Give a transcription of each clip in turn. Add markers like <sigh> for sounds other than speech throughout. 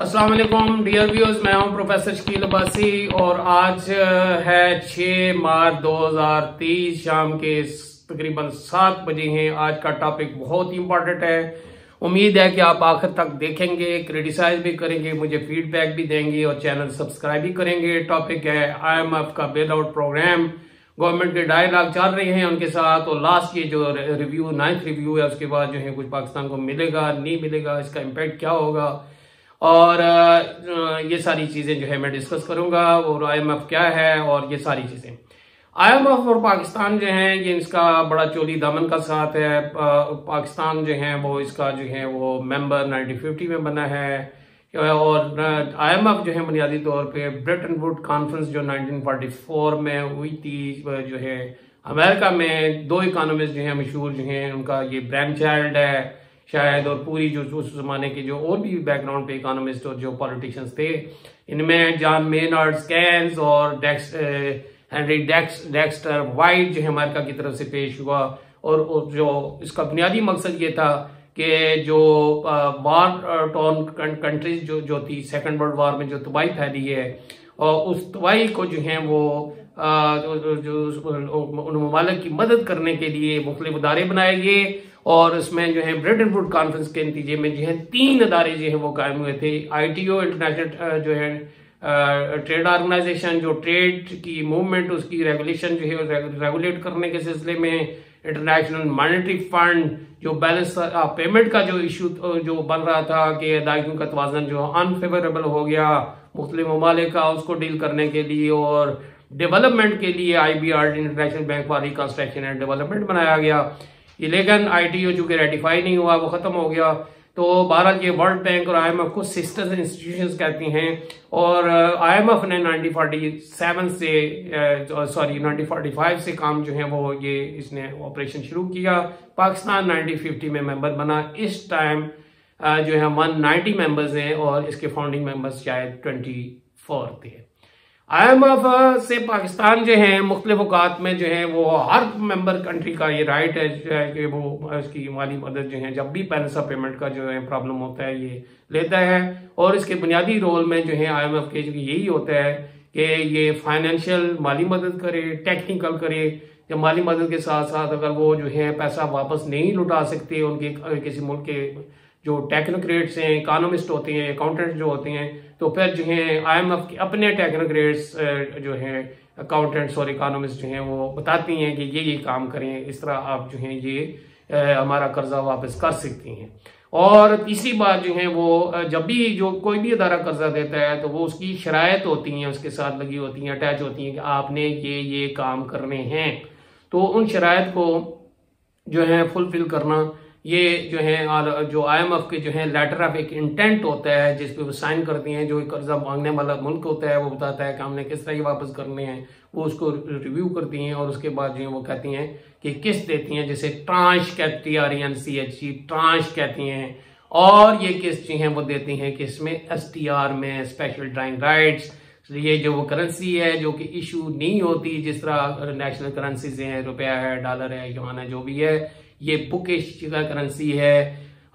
अस्सलाम वालेकुम dear viewers मैं हूँ प्रोफेसर शकील अब्बासी और आज है 6 मार्च 2023 शाम के तकरीबन सात बजे हैं। आज का टॉपिक बहुत ही इंपॉर्टेंट है। उम्मीद है कि आप आखिर तक देखेंगे क्रिटिसाइज भी करेंगे, मुझे फीडबैक भी देंगे और चैनल सब्सक्राइब भी करेंगे। टॉपिक है आईएमएफ का बेल आउट प्रोग्राम गवर्नमेंट के डायलॉग चल रहे हैं उनके साथ और लास्ट ये जो रिव्यू नाइन्थ रिव्यू है, उसके बाद जो है कुछ पाकिस्तान को मिलेगा, नहीं मिलेगा, इसका इम्पैक्ट क्या होगा? और ये सारी चीज़ें जो है मैं डिस्कस करूँगा और आईएमएफ क्या है और ये सारी चीज़ें। आईएमएफ और पाकिस्तान जो है, ये इसका बड़ा चोली दामन का साथ है। पाकिस्तान जो है, वो इसका जो है, वो मेंबर 1950 में बना है। और आईएमएफ जो है, बुनियादी तौर पे ब्रिटन वुड कॉन्फ्रेंस जो 1944 में हुई थी जो है, अमेरिका में दो इकोनॉमिस्ट जो है, मशहूर जो हैं, उनका ये ब्रैंड चाइल्ड है। शायद और पूरी जो उस जमाने के जो और भी बैकग्राउंड पे इकोनॉमिस्ट और जो पॉलिटिशियंस थे इनमें जॉन मेनर्ड स्कैंस और Dex Henry Dex Dexter White जो है अमेरिका की तरफ़ से पेश हुआ। और जो इसका बुनियादी मकसद ये था कि जो बार टॉन कंट्रीज़ जो जो थी सेकेंड वर्ल्ड वार में जो तबाही फैली है और उस तबाही को जो है वो आ, जो, जो जो उन ममालक की मदद करने के लिए मुख्तलिफ़ अदारे बनाए गए। और उसमें जो है ब्रिटेन फ़ूड कॉन्फ्रेंस के नतीजे में जो है तीन अदारे जो है वो कायम हुए थे। आईटीओ इंटरनेशनल जो है ट्रेड ऑर्गेनाइजेशन जो ट्रेड की मूवमेंट उसकी रेगुलेशन जो है रेगुलेट करने के सिलसिले में इंटरनेशनल मॉनेटरी फंड जो बैलेंस पेमेंट का जो इशू जो बन रहा था कि अदायगियों का तोजन जो अनफेवरेबल हो गया मुख्तलि ममालिक का उसको डील करने के लिए और डेवलपमेंट के लिए I B R international bank for reconstruction and development बनाया गया। आई टी ओ चूँकि रेटिफाई नहीं हुआ, वो खत्म हो गया। तो भारत ये वर्ल्ड बैंक और आईएमएफ को सिस्टर्स इंस्टीट्यूशंस कहती हैं। और आईएमएफ ने 1947 से सॉरी 1945 से काम जो है वो ये इसने ऑपरेशन शुरू किया। पाकिस्तान 1950 में मेंबर बना। इस टाइम जो है 190 मेंबर्स हैं और इसके फाउंडिंग मेंबर्स शायद 24 थे। आईएमएफ से पाकिस्तान जो है, मुख्तलिफ़ अवकात में जो है, वो हर मेंबर कंट्री का ये राइट है, जो है कि वो, इसकी माली मदद जो है, जब भी पैसा पेमेंट का जो है प्रॉब्लम होता है, ये लेता है। और इसके बुनियादी रोल में जो है आई एम एफ़ के जो यही होता है कि ये फाइनेंशियल माली मदद करे टेक्निकल करे, या माली मदद के साथ साथ अगर वो जो है, पैसा वापस नहीं लुटा सकते, उनके, किसी मुल्क के जो टेक्नोक्रेट्स हैं इकोनॉमिस्ट होते हैं अकाउंटेंट जो होते हैं तो फिर जो है आईएमएफ के अपने टेक्नोक्रेट्स जो हैं अकाउंटेंट्स और इकोनॉमिस्ट जो हैं, वो बताती हैं कि ये ये काम करें, इस तरह आप जो हैं, ये हमारा कर्जा वापस कर सकती हैं। और तीसरी बात जो है, वो जब भी जो कोई भी अदारा कर्जा देता है तो वो उसकी शराय होती हैं, उसके साथ लगी होती हैं, अटैच होती हैं कि आपने ये ये काम करने हैं। तो उन शराय को जो है फुलफिल करना ये जो है, और जो आईएमएफ के जो है लेटर ऑफ़ एक इंटेंट होता है जिसपे वो साइन करती हैं, जो कर्जा मांगने वाला मुल्क होता है, वो बताता है कि हमने किस तरह ये वापस करने हैं। वो उसको रिव्यू करती हैं, और उसके बाद जो है, वो कहती हैं कि किस देती हैं, जैसे ट्रांश कहती R N C H C tranche कहती हैं। और ये किस जो है, वो देती हैं कि इसमें एस टी आर में स्पेशल ड्राइंग राइट्स ये जो वो करेंसी है, जो कि इशू नहीं होती, जिस तरह नेशनल करेंसीज हैं, रुपया है डॉलर है युवान है, जो भी है ये बुकिश करेंसी है।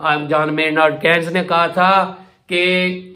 जॉन मेनर्ड कैंस ने कहा था कि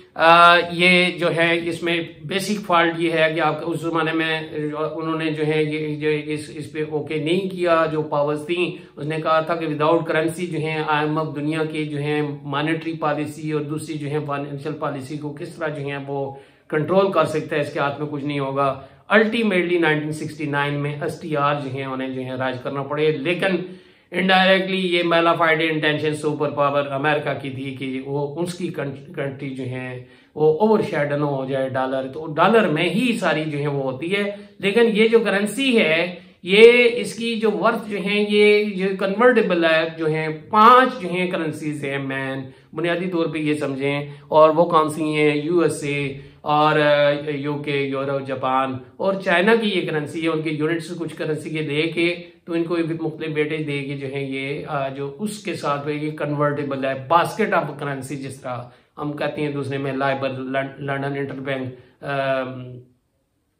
ये जो है, इसमें बेसिक फॉल्ट ये है कि आप उस जमाने में, उन्होंने जो है, ये जो इस इस पे ओके नहीं किया, जो पावर्स थी, उसने कहा था कि विदाउट करेंसी जो है आईएमएफ दुनिया की जो है मॉनेटरी पॉलिसी और दूसरी जो है फाइनेंशियल पॉलिसी को किस तरह जो है, वो कंट्रोल कर सकता है, इसके हाथ में कुछ नहीं होगा। अल्टीमेटली 1969 में एसटीआर जो है, उन्हें जो है, राज करना पड़े। लेकिन इनडायरेक्टली ये malafide intention super power America की थी कि वो उसकी कंट्री जो है, वो ओवर शेडन हो जाए डॉलर तो डॉलर में ही सारी जो है वो होती है। लेकिन ये जो करेंसी है, ये इसकी जो वर्थ जो है, ये जो कन्वर्टेबल है, जो है पाँच जो है करेंसीज है मैन बुनियादी तौर पे ये समझें। और वो कौन सी हैं? यूएसए और यूके यूरोप जापान और चाइना की ये करेंसी है, उनके यूनिट्स कुछ करेंसी के दे के तो इनको मुख्त बेटे के जो है ये जो उसके साथ ये कन्वर्टेबल है बास्केट ऑफ़ करेंसी जिस तरह हम कहते हैं दूसरे में LIBOR London inter bank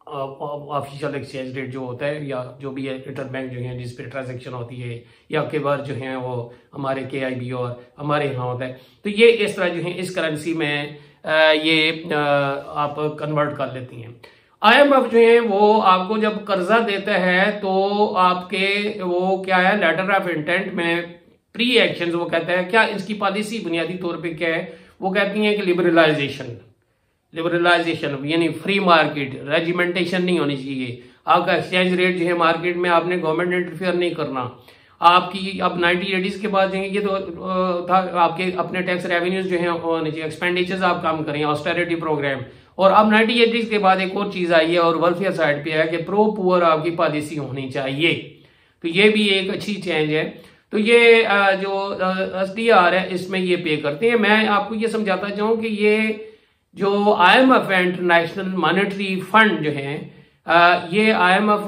official exchange rate जो होता है या जो भी इंटर बैंक जो है जिस पे ट्रांजेक्शन होती है या के बार जो है वो हमारे के आई बी और हमारे यहाँ होता है। तो ये इस तरह जो है इस करेंसी में ये आप कन्वर्ट कर लेती हैं। आईएमएफ जो है, वो आपको जब कर्जा देता है तो आपके वो क्या है लेटर ऑफ़ इंटेंट में प्री एक्शन वो कहता है, क्या इसकी पॉलिसी बुनियादी तौर पे क्या है? वो कहती है कि लिबरलाइजेशन लिबरलाइजेशन यानी फ्री मार्केट रेजिमेंटेशन नहीं होनी चाहिए। आपका एक्सचेंज रेट जो है मार्केट में आपने गवर्नमेंट इंटरफेयर नहीं करना। आपकी अब नाइनटीन एटीज के बाद जाएँगे ये तो था, आपके, अपने टैक्स रेवेन्यूज जो है एक्सपेंडिचर्स आप काम करें ऑस्टेरिटी प्रोग्राम और अब नाइनटीन एटीज के बाद एक और चीज़ आई है, और वेलफेयर साइड पे है कि प्रो पुअर आपकी पॉलिसी होनी चाहिए। तो ये भी एक अच्छी चेंज है। तो ये जो एस डी आर है, इसमें ये पे करते हैं। मैं आपको ये समझाता चाहूँ कि ये जो I M F international monetary fund जो है ये आईएमएफ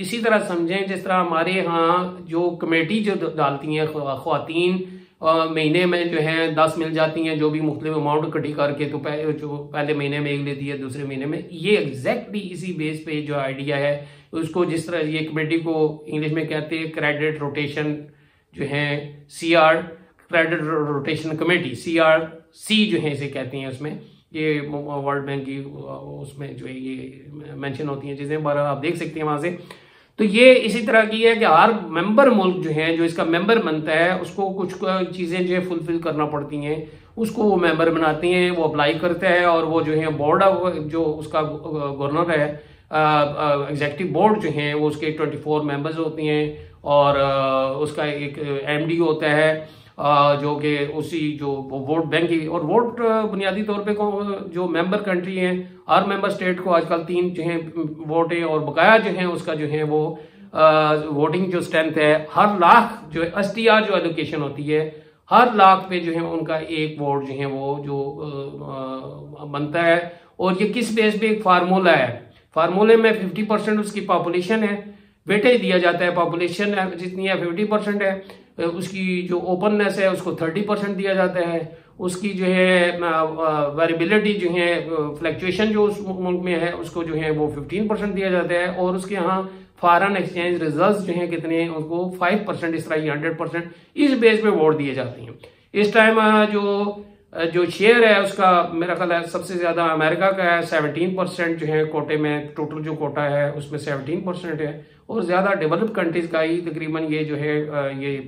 इसी तरह समझें जिस तरह हमारे यहाँ जो कमेटी जो डालती हैं खातन महीने में जो है दस मिल जाती हैं जो भी मुख्तलिफ़ अमाउंट इकट्ठी करके तो पह, जो पहले महीने में एक लेती है दूसरे महीने में। ये एग्जैक्टली इसी बेस पे जो आइडिया है उसको जिस तरह ये कमेटी को इंग्लिश में कहते हैं क्रेडिट रोटेशन जो है C R credit rotation committee C R C जो है इसे कहते हैं उसमें। ये वर्ल्ड बैंक की उसमें जो है ये मेंशन होती हैं चीज़ें, बारह आप देख सकते हैं वहाँ से। तो ये इसी तरह की है कि हर मेंबर मुल्क जो है, जो इसका मेंबर बनता है, उसको कुछ चीज़ें जो है फुलफिल करना पड़ती हैं। उसको वो मेंबर बनाते हैं, वो अप्लाई करता है और वो जो है बोर्ड ऑफ़ जो उसका गवर्नर है एग्जेक्टिव बोर्ड जो है, वो उसके ट्वेंटी फोर मेंबर्स होती हैं और उसका एक एमडी होता है। जो कि उसी जो वोट बैंक की और वोट बुनियादी तौर पे जो मेंबर कंट्री हैं, हर मेंबर स्टेट को आजकल तीन जो है, वोट है और बकाया जो है, उसका जो है वो वोटिंग जो स्ट्रेंथ है, हर लाख जो है एस जो एलोकेशन होती है, हर लाख पे जो है उनका एक वोट जो है वो, जो बनता है। और ये किस बेस पे एक फार्मूला है? फार्मूले में फिफ्टी परसेंट उसकी पॉपुलेशन है। वेटेज दिया जाता है पॉपुलेशन जितनी है फिफ्टी परसेंट है। उसकी जो ओपननेस है, उसको थर्टी परसेंट दिया जाता है। उसकी जो है वेरिबिलिटी जो है फ्लैक्चुएशन जो उस मुल्क में है, उसको जो है, वो फिफ्टीन परसेंट दिया जाता है। और उसके यहाँ फॉरन एक्सचेंज रिज़ल्ट जो है, कितने हैं उसको फाइव परसेंट इस तरह हंड्रेड परसेंट इस बेस पे वोट दिए जाते हैं। इस टाइम जो जो शेयर है, उसका मेरा ख्याल है सबसे ज़्यादा अमेरिका का है सेवनटीन परसेंट जो है कोटे में टोटल जो कोटा है, उसमें सेवनटीन परसेंट है। और ज़्यादा डेवलप्ड कंट्रीज़ का ही तकरीबन ये जो है ये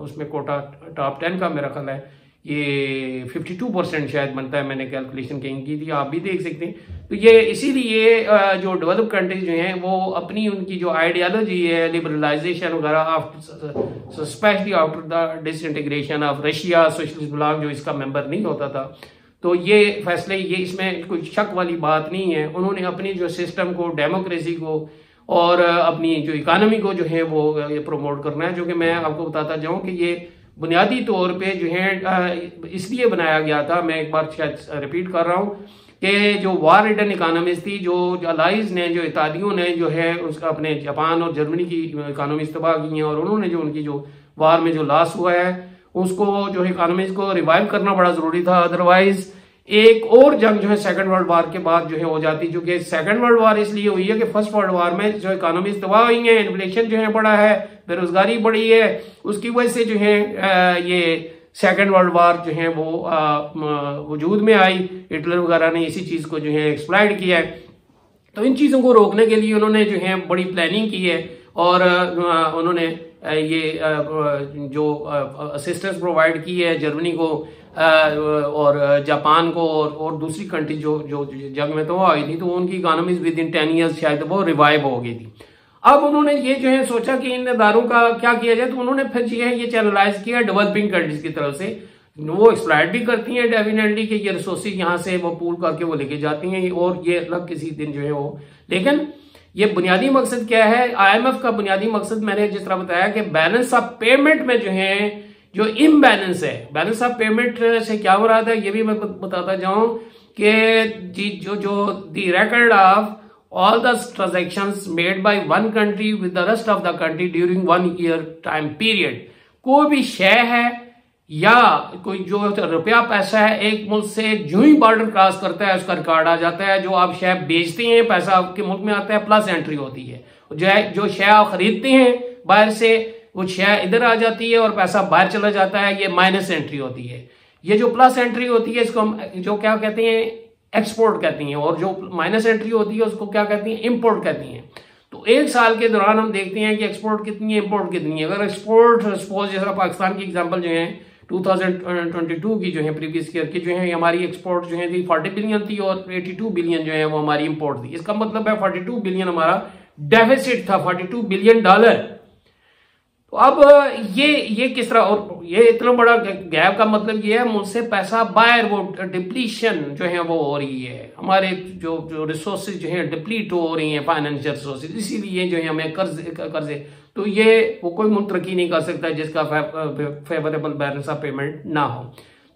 उसमें कोटा टॉप टेन का मेरा ख्याल है। ये 52 परसेंट शायद बनता है, मैंने कैलकुलेशन कहीं की थी, आप भी देख सकते हैं। तो ये इसीलिए जो डेवलप कंट्रीज़ जो हैं, वो अपनी उनकी जो आइडियालॉजी है लिबरलाइजेशन वगैरह after specially after the disintegration of Russia socialist bloc जो इसका मेंबर नहीं होता था। तो ये फैसले, ये इसमें कोई शक वाली बात नहीं है। उन्होंने अपनी जो सिस्टम को डेमोक्रेसी को और अपनी जो इकानमी को जो है, वो प्रमोट करना है, जो कि मैं आपको बताता जाऊँ कि ये बुनियादी तौर पे जो है इसलिए बनाया गया था, मैं एक बार शायद रिपीट कर रहा हूँ कि जो वार रिटर्न इकानमीज थी, जो अलाइज ने, जो इतालियों ने जो है, उसका अपने जापान और जर्मनी की इकानमीज तबाह की हैं और उन्होंने जो उनकी जो वार में जो लॉस हुआ है, उसको जो इकानमीज को रिवाइव करना बड़ा ज़रूरी था। अदरवाइज़ एक और जंग जो है सेकंड वर्ल्ड वार के बाद जो है हो जाती, जो कि सेकंड वर्ल्ड वार इसलिए हुई है कि फ़र्स्ट वर्ल्ड वार में जो इकोनॉमी तबाह हुई है, इन्फ्लेशन जो है बड़ा है, बेरोजगारी बढ़ी है, उसकी वजह से जो है ये सेकंड वर्ल्ड वार जो है वो वजूद में आई, हिटलर वगैरह ने इसी चीज़ को जो है एक्सप्लाइड किया है। तो इन चीज़ों को रोकने के लिए उन्होंने जो है बड़ी प्लानिंग की है और उन्होंने ये जो असिस्टेंस प्रोवाइड की है जर्मनी को और जापान को और, और दूसरी कंट्री जो जो जंग में तो आई थी तो उनकी economies with in ten years शायद वो रिवाइव हो गई थी। अब उन्होंने ये जो है सोचा कि इन इदारों का क्या किया जाए तो उन्होंने फिर जो है ये चैनलाइज किया डेवलपिंग कंट्रीज़ की तरफ़ से। वो एक्सप्लाइट भी करती हैं डेफिनेटली कि ये रिसोर्सेज यहाँ से वो पूल करके वो लेके जाती हैं और ये अलग किसी दिन जो है वो। लेकिन ये बुनियादी मकसद क्या है? आईएमएफ का बुनियादी मकसद मैंने जिस तरह बताया कि बैलेंस ऑफ़ पेमेंट में जो है जो इम्बैलेंस है। बैलेंस ऑफ़ पेमेंट से क्या हो रहा था? ये भी मैं बताता जाऊँ कि जो जो the record of all the transaction made by one country with the rest of the country during one year time period कोई भी शय है या कोई जो रुपया पैसा है, एक मुल्क से जो ही बॉर्डर क्रॉस करता है, उसका रिकॉर्ड आ जाता है। जो आप शय बेचते हैं, पैसा आपके मुल्क में आता है प्लस एंट्री होती है। जो है, जो शय आप खरीदते हैं, बाहर से वो शेयर इधर आ जाती है और पैसा बाहर चला जाता है, ये माइनस एंट्री होती है। ये जो प्लस एंट्री होती है, इसको हम, जो क्या कहते हैं एक्सपोर्ट कहती हैं, और जो माइनस एंट्री होती है, उसको क्या कहती हैं इंपोर्ट कहती हैं। तो एक साल के दौरान हम देखते हैं कि एक्सपोर्ट कितनी है इंपोर्ट कितनी है। अगर एक्सपोर्ट सपोज़ जैसा पाकिस्तान की एग्ज़ाम्पल जो है 2022 की जो है प्रीवियस ईयर की जो है, हमारी एक्सपोर्ट जो है, थी 40 बिलियन थी और 82 बिलियन जो है, वो हमारी इंपोर्ट थी। इसका मतलब है 42 बिलियन हमारा डेफिसिट था 42 बिलियन डॉलर तो अब ये ये किस तरह, और ये इतना बड़ा गैप का मतलब ये है मुझसे पैसा बाहर वो डिप्लीशन जो है, वो हो रही है। हमारे जो जो रिसोर्सेज जो है डिप्लीट हो रही हैं फाइनेंशियल रिसोर्सेज इसीलिए जो है, हमें कर्ज कर्जे तो ये, वो कोई मुल्क तरक्की नहीं कर सकता जिसका फेवरेबल बैलेंस ऑफ़ पेमेंट ना हो।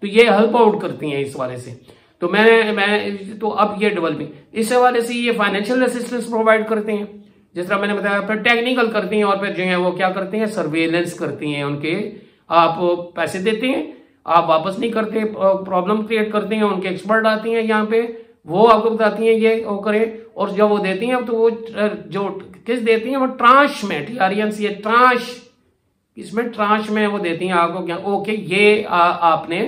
तो ये हेल्प आउट करती हैं इस वाले से। तो मैं मैं तो अब ये डेवलपिंग इस हवाले से ये फाइनेंशियल असिस्टेंस प्रोवाइड करते हैं। जिस तरह मैंने बताया फिर टेक्निकल करती हैं और फिर जो है वो क्या करती हैं? सर्वेलेंस करती हैं उनके। आप पैसे देते हैं आप वापस नहीं करते प्रॉब्लम क्रिएट करते हैं उनके एक्सपर्ट आती हैं यहाँ पे। वो आपको बताती हैं ये वो करें और जब वो देती हैं तो वो जो किस देती हैं? वो ट्रांश में टी आर ट्रांश इसमें ट्रांश में वो देती हैं आपको क्या? ओके ये आ, आपने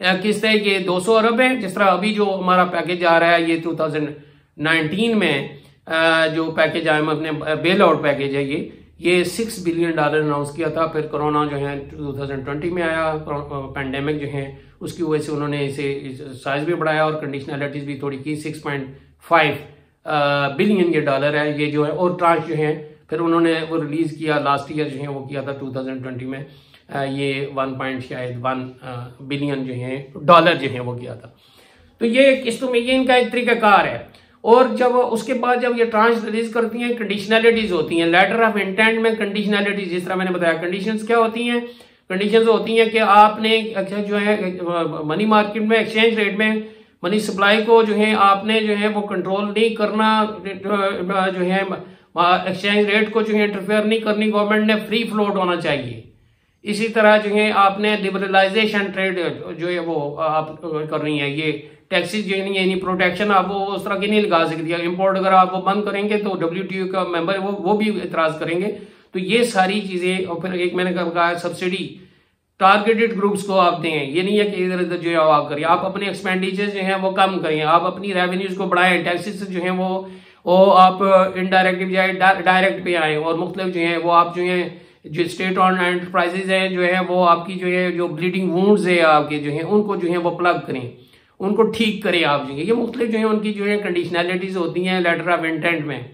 किस तरह ये 200 अरब है। जिस तरह अभी जो हमारा पैकेज आ रहा है ये 2019 में जो पैकेज आई आया अपने बेल आउट पैकेज है ये। ये सिक्स बिलियन डॉलर अनाउंस किया था, फिर कोरोना जो है 2020 में आया पैंडेमिक जो है, उसकी वजह से उन्होंने इसे साइज़ भी बढ़ाया और कंडीशनलिटीज भी थोड़ी की 6.5 बिलियन ये डॉलर है, ये जो है, और ट्रांस जो है, फिर उन्होंने वो रिलीज़ किया लास्ट ईयर जो है, वो किया था 2020 में ये वन पॉइंट शायद वन बिलियन जो है डॉलर जो है, वो किया था। तो ये किस्तों में ये इनका एक तरीकाकार है। और जब उसके बाद जब ये ट्रांस रिलीज़ करती हैं कंडीशनलिटीज होती हैं। लेटर ऑफ़ इंटेंट में कंडीशनलिटीज जिस तरह मैंने बताया कंडीशंस क्या होती हैं? कंडीशंस होती हैं कि आपने अच्छा जो है मनी मार्केट में एक्सचेंज रेट में मनी सप्लाई को जो है, आपने जो है, वो कंट्रोल नहीं करना, जो है एक्सचेंज रेट को जो है इंटरफेयर नहीं करनी गवर्नमेंट ने फ्री फ्लोट होना चाहिए। इसी तरह जो है, आपने लिबरलाइजेशन ट्रेड जो है, वो आप कर रही है, ये टैक्सेस नहीं यानी प्रोटेक्शन आप वो उस तरह की नहीं लगा सकती। अगर इम्पोर्ट अगर आप वो बंद करेंगे तो डब्ल्यू का मेंबर वो वो भी इतराज करेंगे। तो ये सारी चीज़ें, और फिर एक मैंने कहा सब्सिडी टारगेटेड ग्रुप्स को आप दें। ये नहीं है कि इधर इधर जो है आप करिए। आप अपने एक्सपेंडिचर जो है वो कम करिए। आप अपनी रेवेन्यूज को बढ़ाएँ। टैक्सेस जो है वो वो आप इनडायरेक्ट जाए डायरेक्ट पे आए। और मुख्तलिफ़ जो है वो आप जो है जो स्टेट ऑन एंटरप्राइजेज हैं जो है वो आपकी जो है जो ब्लीडिंग वूड्स है आपके जो है, उनको जो है वो प्लग करें। उनको ठीक करें आप जो ये मुख्तलिफ़ जो है, उनकी जो है कंडीशनैलिटीज होती हैं लेटर ऑफ़ इंटेंट में।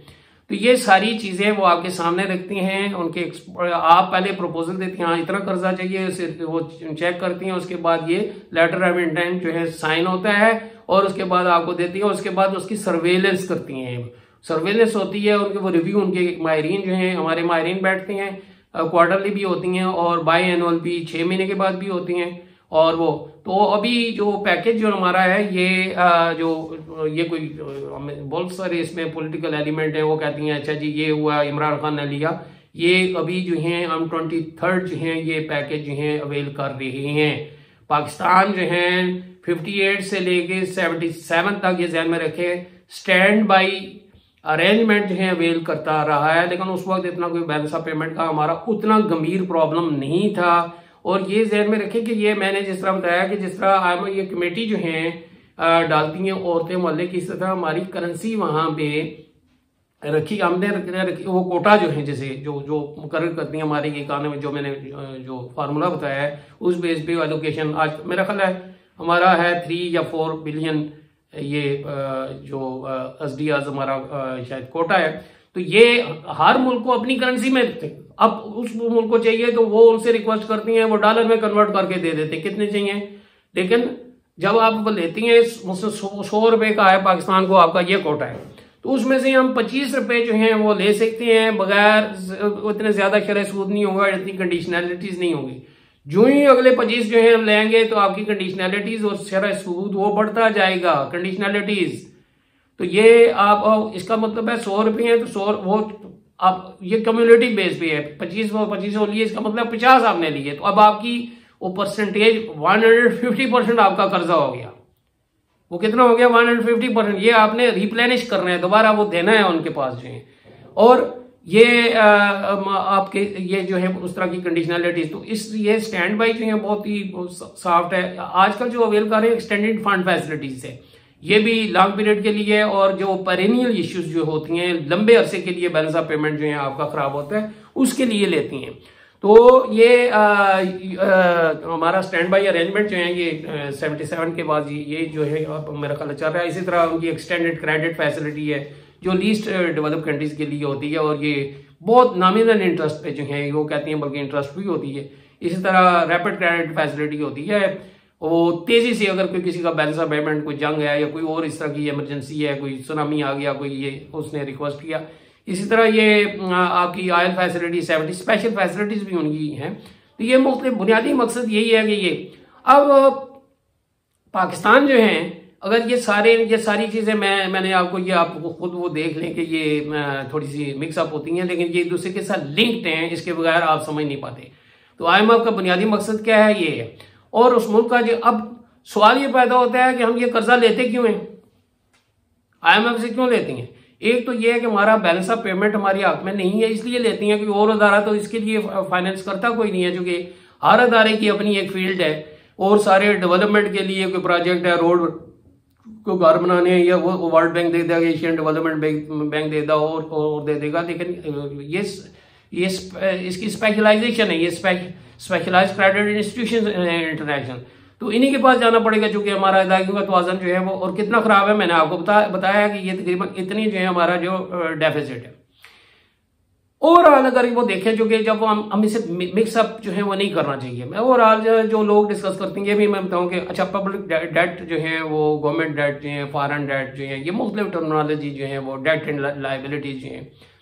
तो ये सारी चीज़ें वो आपके सामने रखती हैं, उनके आप पहले प्रपोजल देती हैं हाँ इतना कर्जा चाहिए वो चेक करती हैं, उसके बाद ये लेटर ऑफ़ इंटेंट जो है साइन होता है, और उसके बाद आपको देती है, उसके बाद उसकी सर्वेलेंस करती हैं। सर्वेलेंस होती है, उनके वो रिव्यू उनके माहरीन जो हैं, हमारे माहरीन बैठते हैं क्वार्टरली भी होती हैं, और बाई एनुअल भी छः महीने के बाद भी होती हैं, और वो तो अभी जो पैकेज जो हमारा है ये आ, जो ये कोई बहुत सारे इसमें पॉलिटिकल एलिमेंट है वो कहती हैं अच्छा जी ये हुआ इमरान खान ने लिया। ये अभी जो है हम ट्वेंटी थर्ड जो है ये पैकेज जो है अवेल कर रहे हैं। पाकिस्तान जो है 58 से लेके 77 तक ये जहन में रखे स्टैंड बाई अरेंजमेंट जो है अवेल करता रहा है। लेकिन उस वक्त इतना कोई बैलेंस ऑफ़ पेमेंट का हमारा उतना गंभीर प्रॉब्लम नहीं था। और ये जहन में रखें कि ये मैंने जिस तरह बताया कि जिस तरह ये कमेटी जो है डालती हैं औरतें, मोहल्ले की, इस तरह हमारी करेंसी वहाँ पे रखी, हमने रखी वो कोटा जो है जैसे, जो जो मुकर करती है हमारे हमारी इकानमी जो मैंने, जो फार्मूला बताया है, उस बेस पे एलोकेशन आज मेरा ख्याल है, हमारा है थ्री या फोर बिलियन ये जो एस डी हमारा शायद कोटा है। तो ये हर मुल्क को अपनी करेंसी में अब उस मुल्क को चाहिए तो वो उनसे रिक्वेस्ट करती हैं, वो डॉलर में कन्वर्ट करके दे देते कितने चाहिए? लेकिन जब आप लेती हैं मुझसे सौ रुपए का है पाकिस्तान को, आपका ये कोटा है। तो उसमें से हम पच्चीस रुपए जो हैं वो ले सकते हैं, बगैर उतने ज़्यादा शरह सूद नहीं होगा, इतनी कंडीशनैलिटीज नहीं होगी। जो ही अगले पच्चीस जो है हम लेंगे तो आपकी कंडीशनैलिटीज और शरह सूद वो बढ़ता जाएगा कंडीशनैलिटीज तो ये आप इसका मतलब है सौ रुपये है तो सौ वो आप ये कम्युनिटी बेस पे है पच्चीस पच्चीस सौ लिए इसका मतलब पचास आपने लिए तो अब आपकी वो percentage one hundred fifty percent आपका कर्जा हो गया। वो कितना हो गया? वन हंड्रेड फिफ्टी परसेंट ये आपने रिप्लेनिश करना है दोबारा वो देना है उनके पास जो है और ये आ, आपके ये जो है उस तरह की कंडीशनलिटीज तो इस ये स्टैंड बाई जो है बहुत ही सॉफ्ट है। आजकल जो अवेल कर रहे हैं एक्सटेंडेड फंड फैसिलिटीज़ है ये भी लॉन्ग पीरियड के लिए और जो पेरेनियल इश्यूज़ जो होती हैं, लंबे अरसे के लिए बैलेंस ऑफ़ पेमेंट जो है आपका खराब होता है, उसके लिए लेती हैं। तो ये हमारा स्टैंड बाई अरेंजमेंट जो है, ये सेवेंटी सेवन के बाद ये जो है मेरा ख्याल चल रहा है। इसी तरह उनकी एक्सटेंडेड क्रेडिट फैसिलिटी है, जो लीस्ट डेवलप कंट्रीज़ के लिए होती है और ये बहुत नामिनल इंटरेस्ट पे जो है, वो कहती हैं, बल्कि इंटरेस्ट भी होती है। इसी तरह रैपिड क्रेडिट फैसिलिटी होती है। वो तेज़ी से अगर कोई किसी का बैलेंस ऑफ़ पेमेंट कोई जंग है या कोई और इस तरह की इमरजेंसी है, कोई सुनामी आ गया, कोई ये, उसने रिक्वेस्ट किया। इसी तरह ये आपकी oil facility seventy special facilities भी उनकी हैं। तो ये मुख्त बुनियादी मकसद यही है कि ये, अब पाकिस्तान जो है, अगर ये सारे, ये सारी चीज़ें मैं, मैंने आपको, ये आपको खुद वो देख लें कि ये थोड़ी सी मिक्सअप होती हैं, लेकिन ये एक दूसरे के साथ लिंक्ड हैं, इसके बगैर आप समझ नहीं पाते। तो आई का बुनियादी मकसद क्या है? ये है और उस मुल्क का जो अब सवाल ये पैदा होता है कि हम ये कर्जा लेते क्यों हैं? आईएमएफ से क्यों लेती हैं? एक तो ये है कि हमारा बैलेंस ऑफ़ पेमेंट हमारी हक में नहीं है इसलिए लेती हैं कि और अदारा तो इसके लिए फाइनेंस करता कोई नहीं है क्योंकि हर अदारे की अपनी एक फ़ील्ड है और सारे डेवलपमेंट के लिए कोई प्रोजेक्ट है रोड को घर बनाने हैं या वो वर्ल्ड बैंक दे देगा एशियन डेवलपमेंट बैंक दे देगा और, और दे देगा लेकिन ये ये इसकी स्पेशलाइजेशन है ये स्पेशलाइज क्रेडिट इंस्टीट्यूशन इंटरनेशनल तो इन्हीं के पास जाना पड़ेगा जो कि हमारा अदायगियों का तोजन जो है वो और कितना खराब है मैंने आपको बता, बताया कि ये तकरीबन इतनी जो है हमारा जो डेफिसिट है। ओवरऑल अगर वो देखें जो कि जब हम हम इसे मिक्सअप जो है वो नहीं करना चाहिए। मैं ओवरऑल जो, जो लोग डिस्कस करते हैं ये भी मैं बताऊँ कि अच्छा पब्लिक डेट जो है वो गवर्नमेंट डेट जो है फॉरन डेट जो है ये मुख्तलिफ़ टेक्नोलॉजी जो है वो डेट एंड लाइबिलिटी जो है।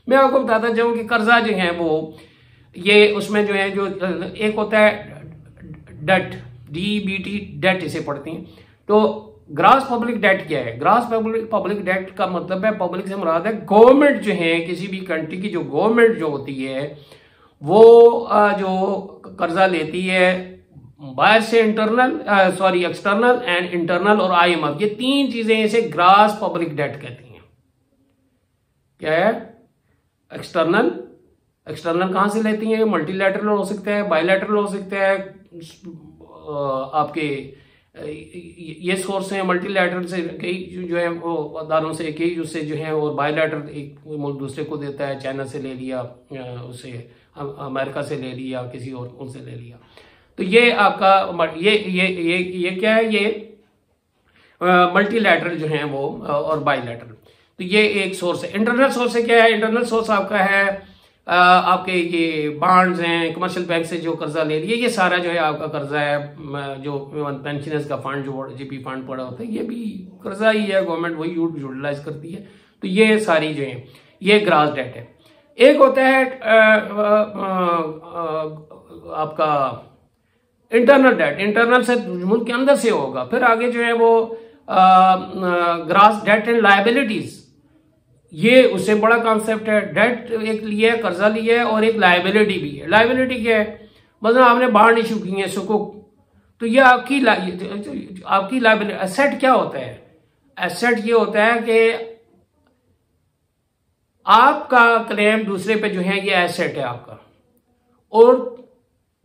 मैं आपको बताता चाहूँ कि कर्जा जो है वो ये उसमें जो है, जो, एक होता है debt D B T debt इसे पढ़ती हैं। तो ग्रास पब्लिक डेट क्या है? ग्रास पब्लिक पब्लिक डेट का मतलब है पब्लिक से मुराद है गवर्नमेंट जो है, किसी भी कंट्री की जो गवर्नमेंट जो होती है, वो जो कर्जा लेती है, बाहर से internal sorry external and internal और आईएमएफ ये तीन चीज़ें इसे ग्रास पब्लिक डेट कहती हैं। क्या है? एक्सटर्नल एक्सटर्नल कहाँ से लेती हैं? मल्टीलेटरल हो सकता है बायोलेटरल हो सकता है आपके ये सोर्स हैं मल्टीलैटरल से, कई जो है वो अदारों से, कई उससे जो है और बायोलैटरल एक मुल्क दूसरे को देता है चाइना से ले लिया उसे अमेरिका से ले लिया, किसी और, उनसे ले लिया। तो ये आपका, ये ये ये ये क्या है? ये मल्टीलैटरल जो है वो और बायोलैटरल तो ये एक सोर्स है। इंटरनल सोर्स है क्या है? इंटरनल सोर्स आपका है आपके ये बॉन्ड्स हैं कमर्शियल बैंक से जो कर्जा ले लिए, ये सारा जो है आपका कर्जा है जो पेंशनर्स का फंड जो जीपी फंड पड़ा होता है, ये भी कर्जा ही है गवर्नमेंट वही यूटिलाइज करती है। तो ये सारी जो है, ये ग्रास डेट है। एक होता है आपका इंटरनल डेट इंटरनल से मुल्क के अंदर से होगा, फिर आगे जो है वो ग्रास डेट एंड लाइबिलिटीज ये उससे बड़ा कॉन्सेप्ट है। डेट एक लिया है, कर्जा लिया है और एक लाइबिलिटी भी है। लाइबिलिटी क्या है? मतलब आपने बाढ़ इशू की है सुकुक तो ये आपकी आपकी लाइबिलिटी एसेट क्या होता है? एसेट ये होता है कि आपका क्लेम दूसरे पे जो है, ये एसेट है आपका। और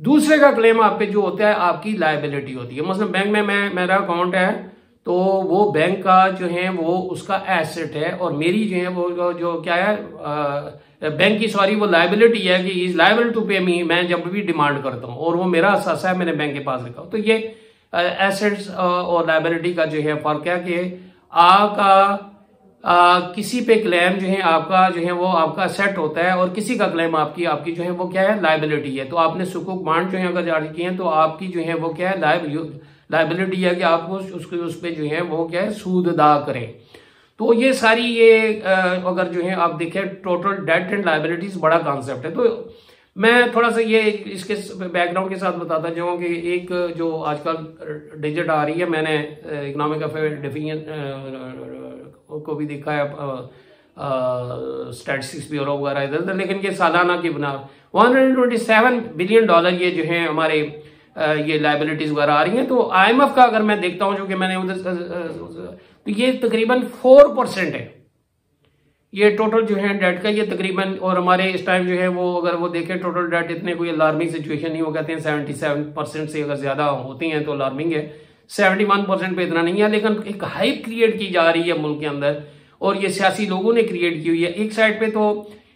दूसरे का क्लेम आप पे जो होता है, आपकी लाइबिलिटी होती है। मतलब बैंक में मैं, मेरा अकाउंट है तो वो बैंक का जो है वो उसका एसेट है और मेरी जो है वो जो क्या है बैंक की सॉरी वो लाइबिलिटी है कि इज़ लाइबल टू पे मी मैं जब भी डिमांड करता हूँ और वो मेरा असासा है मैंने बैंक के पास रखा। तो ये एसेट्स और लाइबिलिटी का जो है फ़र्क है कि आपका आ, किसी पे क्लेम जो है आपका जो है वो आपका सेट होता है और किसी का क्लेम आपकी आपकी जो है वो क्या है लाइबिलिटी है। तो आपने सुकुक बांड जो है अगर जारी किए हैं तो आपकी जो है वो क्या है लाइब लाइबिलिटी है कि आपको उसके उस पर जो है, वो क्या है, सूद अदा करें। तो ये सारी ये अगर जो है, आप देखें टोटल डेट एंड लाइबिलिटीज बड़ा कॉन्सेप्ट है। तो मैं थोड़ा सा ये इसके बैकग्राउंड के साथ बताता जाऊँ कि एक जो आजकल डिजिट आ रही है, मैंने इकोनॉमिक अफेयर डिफिनियन को भी देखा है स्टैटिस्टिक्स ब्यूरो वगैरह इधर उधर लेकिन ये सालाना की बना। वन बिलियन डॉलर ये जो है, हमारे ये लाइबिलिटीज वगैरह आ रही हैं। तो आईएमएफ का अगर मैं देखता हूँ, जो कि मैंने उधर तो ये तकरीबन फोर परसेंट है। ये टोटल जो है डेट का, ये तकरीबन, और हमारे इस टाइम जो है वो, अगर वो देखें टोटल डेट इतने कोई अलार्मिंग सिचुएशन नहीं, वो कहते हैं सेवेंटी सेवन परसेंट से अगर ज़्यादा होती हैं तो अलार्मिंग है। सेवेंटी वन परसेंट पे इतना नहीं है, लेकिन एक हाइप क्रिएट की जा रही है मुल्क के अंदर, और ये सियासी लोगों ने क्रिएट की हुई है। एक साइड पे तो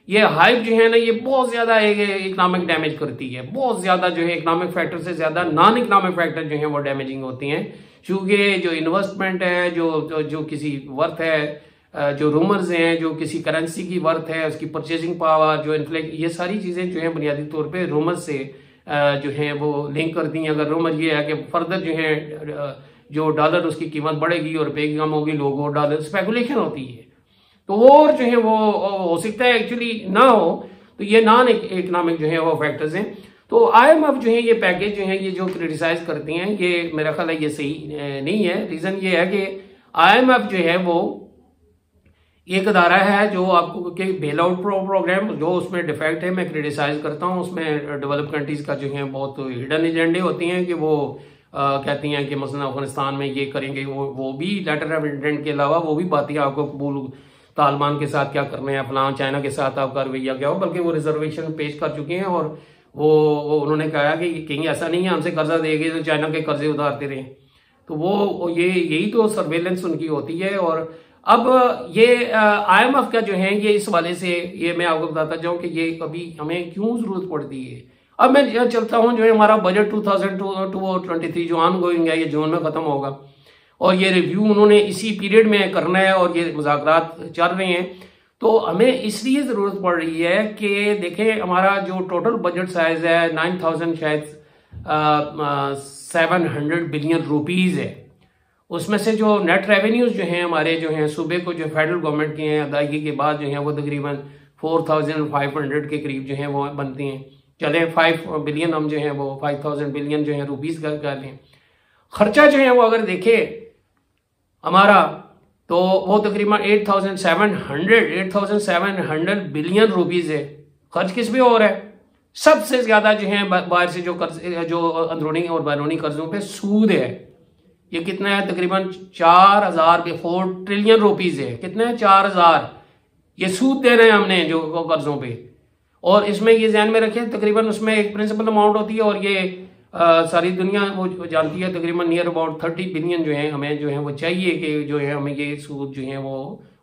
ये हाइप जो है ना ये बहुत ज़्यादा इकोनॉमिक डैमेज करती है। बहुत ज़्यादा जो है इकोनॉमिक फैक्टर से ज़्यादा नॉन इकोनॉमिक फैक्टर जो है वो डैमेजिंग होती हैं। क्योंकि जो इन्वेस्टमेंट है जो जो, जो किसी वर्थ है जो रूमर्स हैं जो किसी करेंसी की वर्थ है उसकी परचेजिंग पावर जो इन्फ्लेक्ट ये सारी चीज़ें जो है बुनियादी तौर पे रूमर्स से जो है वो लिंक करती हैं। अगर रूमर ये है कि फर्दर जो है जो डॉलर उसकी कीमत बढ़ेगी और पे कम होगी लोगों डॉलर स्पेकुलेशन होती है। तो और जो है वो हो सकता है एक्चुअली ना हो तो ये नॉन इकोनॉमिक जो है वो फैक्टर्स हैं। तो आईएमएफ जो है ये पैकेज जो है ये जो क्रिटिसाइज करती हैं ये मेरा ख्याल है ये सही नहीं है। रीजन ये है कि आईएमएफ जो है वो एक अदारा है जो आपको के बेल आउट प्रो प्रोग्राम जो उसमें डिफेक्ट है मैं क्रिटिसाइज करता हूँ। उसमें डेवलप कंट्रीज़ का जो है बहुत हिडन एजेंडे होती हैं कि वो आ, कहती हैं कि मसलन अफ़गानिस्तान में ये करेंगे वो वो भी लेटर ऑफ़ इंटेंट के अलावा वो भी बातें आपको कबूल तालिबान के साथ क्या करना है फलां चाइना के साथ आपका रवैया क्या हो बल्कि वो रिजर्वेशन पेश कर चुके हैं और वो, वो उन्होंने कहा कि कहीं ऐसा नहीं है हमसे कर्जा देगी तो चाइना के कर्जे उतारते रहे। तो वो ये यही तो सर्वेलेंस उनकी होती है और अब ये आईएमएफ का जो है ये इस वाले से ये मैं आपको बताता जाऊँ कि ये कभी हमें क्यों ज़रूरत पड़ती है। अब मैं चलता हूँ जो है हमारा budget two thousand two twenty three जो ऑन गोइंग है ये जून में खत्म होगा। और ये रिव्यू उन्होंने इसी पीरियड में करना है और ये मुजाकर चल रहे हैं। तो हमें इसलिए ज़रूरत पड़ रही है कि देखें, हमारा जो टोटल बजट साइज़ है नाइन थाउज़ेंड शायद सेवन हंड्रेड बिलियन रुपीज़ है। उसमें से जो नेट रेवेन्यूज जो हैं, हमारे जो हैं, सूबे को जो फेडरल गवर्नमेंट की हैं, अदायगी के बाद जो है, वो तकरीबन फोर थाउज़ेंड फाइव हंड्रेड के करीब जो है, वो बनती हैं। चले फाइव बिलियन हम जो हैं, वो फाइव थाउज़ेंड बिलियन जो है रुपीज़ का कर लें खर्चा जो है, वो अगर देखें हमारा तो वो तकरीबन eight thousand seven hundred, eight thousand seven hundred billion rupees है। खर्च किस पे हो रहा है? सबसे ज़्यादा जो है बाहर से जो कर्ज, जो अंदरूनी और बैरूनी कर्जों पे सूद है। ये कितना है? तकरीबन चार हज़ार के फोर ट्रिलियन रुपीज़ है। कितना है? चार हज़ार। ये सूद दे रहे हैं हमने जो कर्जों पे। और इसमें ये जहन में रखें, तकरीबन उसमें एक प्रिंसिपल अमाउंट होती है और ये सारी दुनिया वो जानती है, तकरीबन नियर अबाउट थर्टी बिलियन जो है, हमें जो है वो चाहिए कि जो है हमें ये सूद जो है वो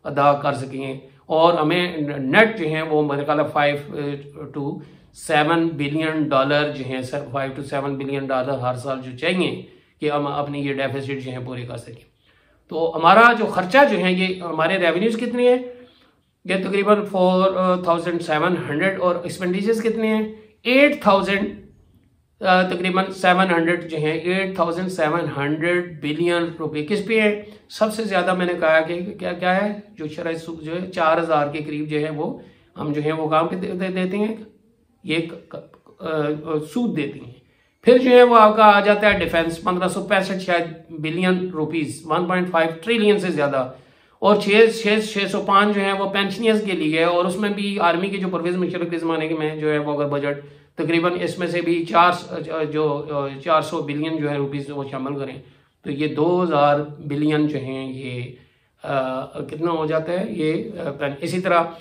अदा कर सकें। और हमें नेट जो है वो मेरे ख्याल five to seven billion dollar जो है five to seven billion dollar हर साल जो चाहिए कि हम अपनी ये डेफिसिट जो है पूरे कर सकें। तो हमारा जो खर्चा जो है, ये हमारे रेवेन्यूज कितने हैं? ये तकरीबन फोर थाउज़ेंड सेवन हंड्रेड और एक्सपेंडिचर्स कितने हैं? एट थाउज़ेंड तकरीबन 700 जो है 8,700 बिलियन रुपए किस पे है? सबसे ज़्यादा मैंने कहा कि क्या क्या है? जो शराय सुख जो है चार हज़ार के करीब जो है वो हम जो है वो काम पे दे, दे, देते हैं। ये सूद देती हैं। फिर जो है वो आपका आ जाता है डिफेंस पंद्रह सौ पैंसठ शायद बिलियन रुपीस 1.5 ट्रिलियन से ज़्यादा। और छः छः छः सौ पाँच जो है वो पेंशनियर्स के लिए है। और उसमें भी आर्मी के जो परवेज मुशरफ के ज़माने के में जो है वो अगर बजट तकरीबन इसमें से भी चार जो चार सौ बिलियन जो है रुपीज़ वो शामिल करें। तो ये दो हज़ार बिलियन जो हैं ये आ, कितना हो जाता है? ये इसी तरह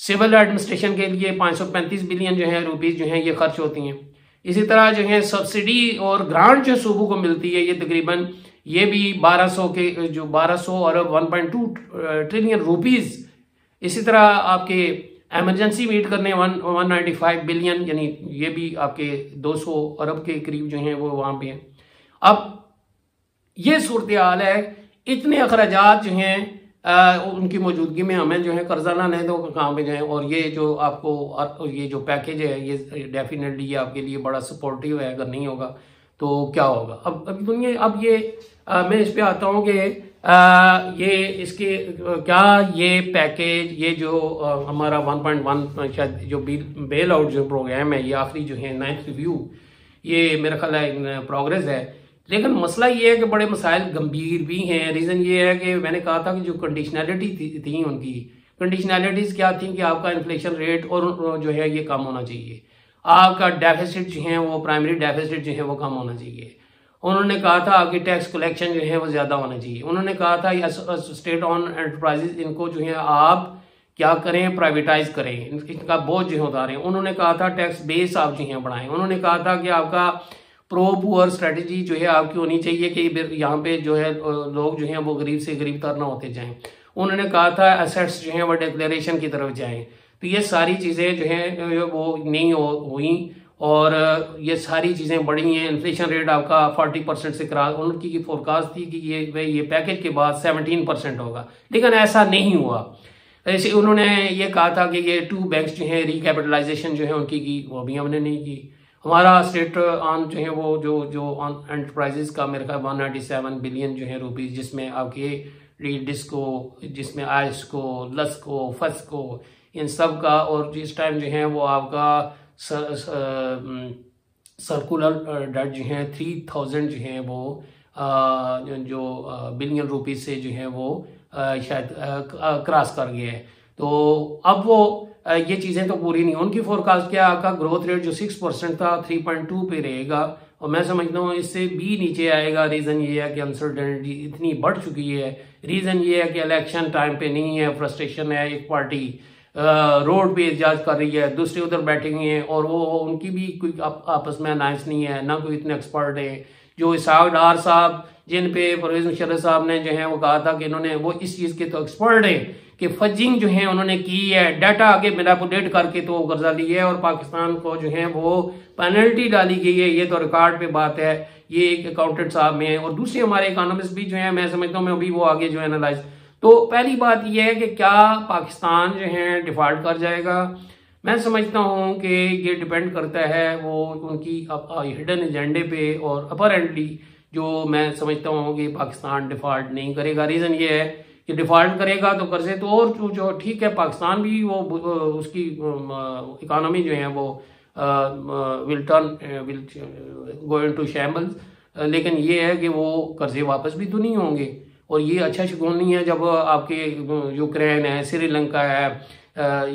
सिविल एडमिनिस्ट्रेशन के लिए 535 बिलियन जो है रुपीज़ जो हैं ये खर्च होती हैं। इसी तरह जो है सब्सिडी और ग्रांट जो सूबों को मिलती है ये तकरीबन ये भी 1200 के जो 1200 और 1.2 ट्रिलियन रुपीज़ इसी तरह आपके एमरजेंसी मीट करने one one ninety five billion यानी ये भी आपके 200 अरब के करीब जो हैं वो वहाँ पे हैं। अब ये सूरत हाल है इतने अखराज जो हैं उनकी मौजूदगी में हमें जो है कर्जा ना लें तो कहाँ पे जाए? और ये जो आपको ये जो पैकेज है ये डेफिनेटली ये आपके लिए बड़ा सपोर्टिव है अगर नहीं होगा तो क्या होगा? अब अब दुनिया अब ये आ, मैं इस पे आता हूँ कि ये इसके क्या ये पैकेज ये जो आ, हमारा 1.1 शायद जो बेल आउट जो प्रोग्राम है ये आखिरी जो है नाइन्थ रिव्यू ये मेरा ख्याल है प्रोग्रेस है। लेकिन मसला ये है कि बड़े मसाइल गंभीर भी हैं। रीज़न ये है कि मैंने कहा था कि जो कंडीशनैलिटी थी, थी उनकी कंडीशनैलिटीज़ क्या थी कि आपका इन्फ्लेशन रेट और जो है ये कम होना चाहिए। आपका डेफिसिट जो है वो प्राइमरी डेफिसिट जो है वो कम होना चाहिए। उन्होंने कहा था आपकी टैक्स कलेक्शन जो है वो ज़्यादा होना चाहिए। उन्होंने कहा था स्टेट ऑन एंटरप्राइजेज इनको जो है आप क्या करें? प्राइवेटाइज करें। इनका बोझ जो है उतारें। उन्होंने कहा था टैक्स बेस आप जो है बढ़ाएँ। उन्होंने कहा था कि आपका प्रो पुअर स्ट्रेटेजी जो है आपकी होनी चाहिए कि यहाँ पे जो है लोग जो है वो गरीब से गरीब तरना होते जाएँ। उन्होंने कहा था एसेट्स जो है वो डिक्लेरेशन की तरफ़ जाएँ। तो ये सारी चीज़ें जो है वो नहीं हुई। और ये सारी चीज़ें बढ़ी हैं। इन्फ्लेशन रेट आपका 40 परसेंट से करा, उनकी की फोरकास्ट थी कि ये भाई ये पैकेज के बाद 17 परसेंट होगा। लेकिन ऐसा नहीं हुआ। ऐसे उन्होंने ये कहा था कि ये टू बैंक्स जो हैं रिकैपिटलाइजेशन जो है, उनकी की, वो भी हमने नहीं की। हमारा स्टेट ऑन जो है, वो, जो जो ऑन एंटरप्राइजेस का, मेरे ख्याल वन बिलियन जो है रुपीज़ जिसमें आपके डिस्को जिसमें आइस्को लस्को फस्को इन सब का, और जिस टाइम जो है, वो आपका सर्कुलर डेट जो हैं थ्री थाउज़ेंड जो हैं वो जो बिलियन रुपीज़ से जो है वो शायद क्रॉस कर गया है। तो अब वो ये चीज़ें तो पूरी नहीं उनकी फोरकास्ट क्या का ग्रोथ रेट जो सिक्स परसेंट था थ्री पॉइंट टू पे रहेगा। और मैं समझता हूँ, इससे भी नीचे आएगा। रीज़न ये है कि अनसर्टेनिटी इतनी बढ़ चुकी है। रीज़न ये है कि इलेक्शन टाइम पे नहीं है फ्रस्ट्रेशन है एक पार्टी रोड पे एहतजाज कर रही है, दूसरे उधर बैठे हुए हैं और वो उनकी भी कोई आपस में अनाइंस नहीं है, ना कोई इतने एक्सपर्ट है। जो इसाक डार साहब, जिन पे परवेज मुशरफ साहब ने जो है वो कहा था कि इन्होंने, वो इस चीज़ के तो एक्सपर्ट है कि फजिंग जो है उन्होंने की है। डाटा आगे मिलापुडेट करके तो कर्जा ली है और पाकिस्तान को जो है वो पेनल्टी डाली गई है। ये तो रिकॉर्ड पे बात है। ये एक अकाउंटेंट साहब में है और दूसरे हमारे इकोनॉमिस्ट भी जो है, मैं समझता हूँ, मैं अभी वो आगे जो एनालाइज तो पहली बात यह है कि क्या पाकिस्तान जो है डिफ़ॉल्ट कर जाएगा? मैं समझता हूँ कि ये डिपेंड करता है वो उनकी हिडन एजेंडे पे और अपेरेंटली जो मैं समझता हूँ कि पाकिस्तान डिफ़ॉल्ट नहीं करेगा। रीज़न ये है कि डिफ़ॉल्ट करेगा तो कर्जे तो और जो ठीक है, पाकिस्तान भी वो उसकी इकोनॉमी जो है वो will turn will go into shambles लेकिन ये है कि वो कर्जे वापस भी तो नहीं होंगे। और ये अच्छा शिकून नहीं है जब आपके यूक्रेन है, श्रीलंका है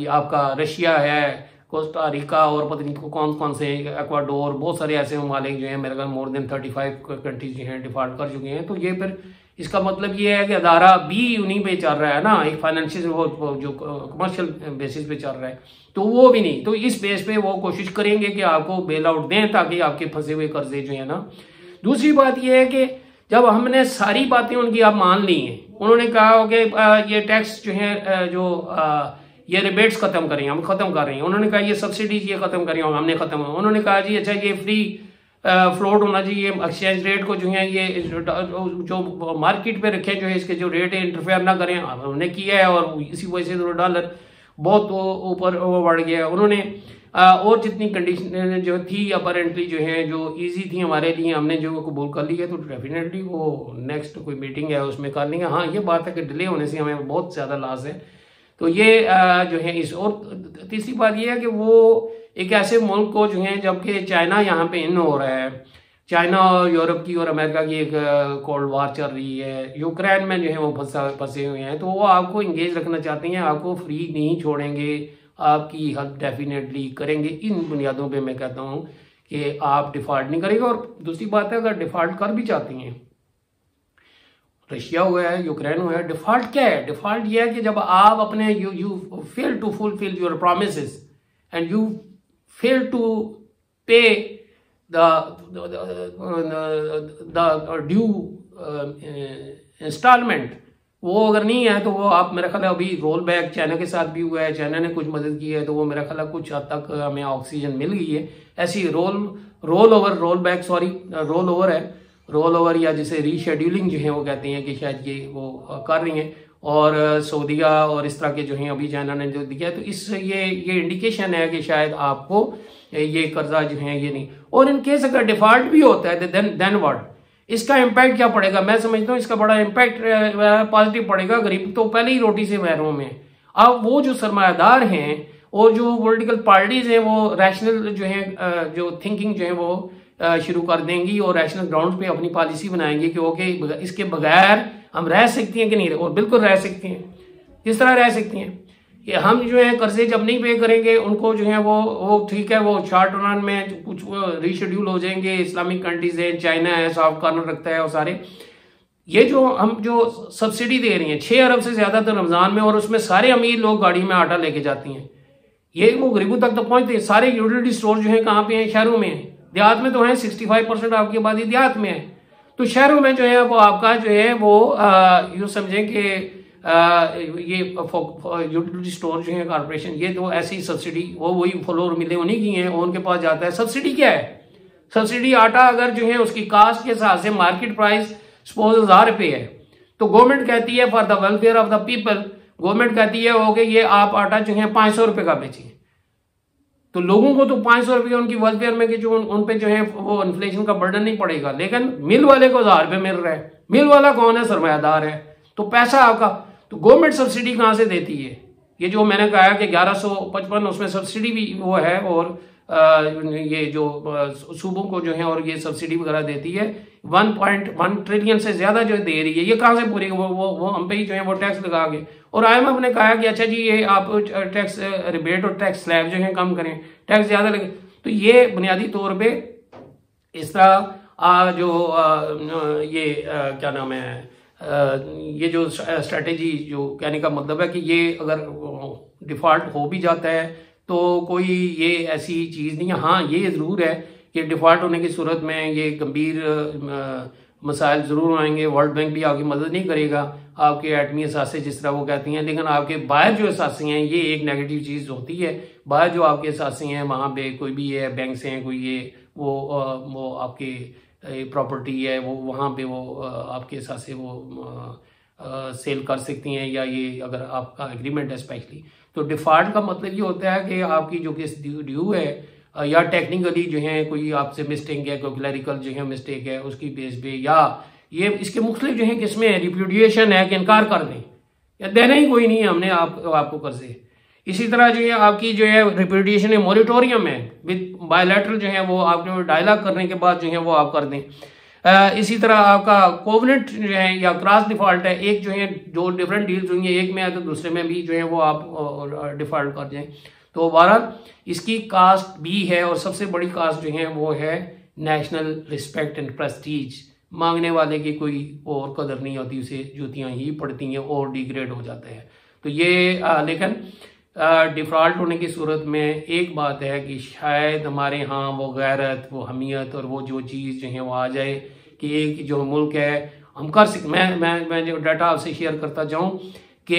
आपका रशिया है कोस्टारिका और पता नहीं कौन कौन से एक्वाडोर बहुत सारे ऐसे ममालिक जो हैं, मेरे ख्याल more than thirty five countries जो हैं डिफ़ॉल्ट कर चुके हैं। तो ये फिर इसका मतलब ये है कि अदारा भी उन्हीं पे चल रहा है ना, एक फाइनेंशियल वो जो कमर्शियल बेसिस पे चल रहा है। तो वो भी नहीं तो इस बेस पे वो कोशिश करेंगे कि आपको बेल आउट दें ताकि आपके फंसे हुए कर्जे जो है ना। दूसरी बात यह है कि जब हमने सारी बातें उनकी आप मान ली हैं, उन्होंने कहा हो कि ये टैक्स जो है जो ये रिबेट्स खत्म करें, हम खत्म कर रहे हैं। उन्होंने कहा, ये सब्सिडीज ये खत्म करें हमने खत्म उन्होंने कहा, जी अच्छा ये फ्री फ्लोट होना चाहिए एक्सचेंज रेट को जो है, ये, जो मार्केट पे रखे, जो है, इसके जो रेट है इंटरफेयर ना करें। हमने किया है और इसी वजह से तो डॉलर बहुत ऊपर बढ़ गया है। उन्होंने और जितनी कंडीशन जो थी अपेरेंटली जो है, जो इजी थी हमारे लिए, हमने जो कबूल कर ली है तो डेफिनेटली वो नेक्स्ट कोई मीटिंग है, उसमें कर लेंगे। हाँ ये बात है कि डिले होने से हमें बहुत ज़्यादा लॉस है। तो ये जो है इस, और तीसरी बात ये है कि वो एक ऐसे मुल्क को जो है, जबकि चाइना यहाँ पे इन हो रहा है। चाइना और यूरोप की और अमेरिका की एक कोल्ड वार चल रही है। यूक्रेन में जो है वो फंसा, फंसे हुए हैं। तो वो आपको इंगेज रखना चाहते हैं, आपको फ्री नहीं छोड़ेंगे। आपकी हेल्प डेफिनेटली करेंगे। इन बुनियादों पे मैं कहता हूँ कि आप डिफ़ॉल्ट नहीं करेंगे और दूसरी बात है, अगर डिफ़ॉल्ट कर भी चाहती हैं, रशिया हुआ है, यूक्रेन हुआ है डिफ़ॉल्ट क्या है? डिफ़ॉल्ट यह है कि जब आप अपने you you fail to fulfil your promise and you fail to pay the due instalment वो अगर नहीं है तो वो आप, मेरा ख्याल अभी रोल बैक चाइना के साथ भी हुआ है चाइना ने कुछ मदद की है तो वो मेरा ख्याल कुछ हद तक हमें ऑक्सीजन मिल गई है। ऐसी roll roll over roll back sorry roll over है। रोल ओवर या जिसे रीशेड्यूलिंग जो है, वो कहते हैं कि शायद ये वो कर रही हैं। और सऊदिया और इस तरह के जो हैं, अभी चाइना ने जो दिया तो इस ये ये इंडिकेशन है कि शायद आपको ये कर्जा जो है, ये नहीं। और इन केस अगर डिफ़ॉल्ट भी होता है देन देन वर्ड इसका इम्पैक्ट क्या पड़ेगा? मैं समझता हूँ इसका बड़ा इम्पैक्ट पॉजिटिव पड़ेगा गरीब तो पहले ही रोटी से महरूम है अब वो जो सरमायादार हैं और जो पॉलिटिकल पार्टीज़ हैं, वो रैशनल जो है जो थिंकिंग जो है वो शुरू कर देंगी और रैशनल ग्राउंड पे अपनी पॉलिसी बनाएँगी कि ओके इसके बगैर हम रह सकती हैं कि नहीं और बिल्कुल रह सकती हैं। किस तरह रह सकती हैं? कि हम जो है कर्जे जब नहीं पे करेंगे, उनको जो है वो वो ठीक है, वो शॉर्ट रन में कुछ रिशेड्यूल हो जाएँगे इस्लामिक कंट्रीज़ है चाइना है सॉफ्ट कॉर्नर रखता है और सारे। ये जो हम जो सब्सिडी दे रही हैं, छह अरब से ज़्यादा तो रमज़ान में और उसमें सारे अमीर लोग गाड़ी में आटा लेके जाती हैं। ये वो गरीबों तक तो पहुँचते हैं। सारे यूटिलिटी स्टोर जो है कहाँ पे हैं? शहरों में देहात में तो है सिक्सटी फाइव परसेंट आपकी आबादी देहात में है। तो शहरों में जो है, वो आपका जो है, वो यूँ समझें कि ये यूटिलिटी स्टोर जो है कारपोरेशन ये तो ऐसी सब्सिडी वो वही फ्लोर मिले उन्हीं की हैं उनके पास जाता है। सब्सिडी क्या है? सब्सिडी आटा अगर जो है उसकी कास्ट के हिसाब से मार्केट प्राइस सपोज़ हज़ार रुपये है तो गवर्नमेंट कहती है for the welfare of the people government कहती है हो ये आप आटा जो है पाँच सौ रुपए का बेचिए। तो लोगों को तो पाँच सौ रुपये उनकी वेलफेयर में कि जो उन, उन पे जो है वो इन्फ्लेशन का बर्डन नहीं पड़ेगा। लेकिन मिल वाले को हज़ार रुपये मिल रहा है। मिल वाला कौन है? सरमायादार है। तो पैसा आपका तो गवर्नमेंट सब्सिडी कहाँ से देती है? ये जो मैंने कहा कि ग्यारह सौ पचपन, उसमें सब्सिडी भी वो है और ये जो सूबों को जो है और ये सब्सिडी वगैरह देती है। वन पॉइंट वन ट्रिलियन से ज़्यादा जो दे रही है, ये कहाँ से पूरी वो वो वो हम पे ही जो है वो टैक्स लगा के। और आईएमएफ ने कहा कि अच्छा जी, ये आप टैक्स रिबेट और टैक्स स्लैब जो है कम करें, टैक्स ज़्यादा लगे। तो ये बुनियादी तौर पर इस तरह जो ये क्या नाम है ये जो स्ट्रेटेजी जो कहने का मतलब है कि ये अगर डिफ़ॉल्ट हो भी जाता है तो कोई ये ऐसी चीज़ नहीं है। हाँ ये ज़रूर है कि डिफ़ॉल्ट होने की सूरत में ये गंभीर मसाइल ज़रूर आएँगे। वर्ल्ड बैंक भी आपकी मदद नहीं करेगा। आपके एटमी असासे जिस तरह वो कहती हैं, लेकिन आपके बाहर जो असासे हैं, ये एक नेगेटिव चीज़ होती है। बाहर जो आपके असासे हैं, वहाँ पे कोई भी है बैंक से हैं, कोई ये वो वो आपके प्रॉपर्टी है वो वहाँ पे वो आपके हिसाब से वो सेल कर सकती हैं या ये अगर आपका एग्रीमेंट है स्पेशली तो डिफ़ॉल्ट का मतलब ये होता है कि आपकी जो किस ड्यू है या टेक्निकली जो है कोई आपसे मिस्टेक है कोई क्लरिकल जो है मिस्टेक है उसकी बेस पे या ये इसके मुख्तलिफ़ जो है किसमें रिप्यूडिएशन है कि इनकार कर दें। या देना ही कोई नहीं है हमने आप, आपको कर्जे। इसी तरह जो है आपकी जो है रिप्यूडिएशन है मोरिटोरियम है विद बायोलेटरल जो है वो आपने डायलॉग करने के बाद जो है वो आप कर दें। इसी तरह आपका कोवनेंट जो है या क्रॉस डिफ़ॉल्ट है एक जो है जो डिफरेंट डील्स हुई एक में तो दूसरे में भी जो है वो आप डिफ़ॉल्ट कर दें। तो बहरहाल इसकी कास्ट भी है और सबसे बड़ी कास्ट जो है वो है नेशनल रिस्पेक्ट एंड प्रेस्टीज मांगने वाले की कोई और कदर नहीं होती उसे जूतियाँ ही पड़ती हैं और डिग्रेड हो जाते हैं। तो ये आ, लेकिन डिफ़ॉल्ट होने की सूरत में एक बात है कि शायद हमारे यहाँ वो गैरत, वो हमीयत और वो जो चीज़ जो है वो आ जाए कि एक जो मुल्क है, हम कर सक, मैं मैं मैं जो डाटा आपसे शेयर करता जाऊँ कि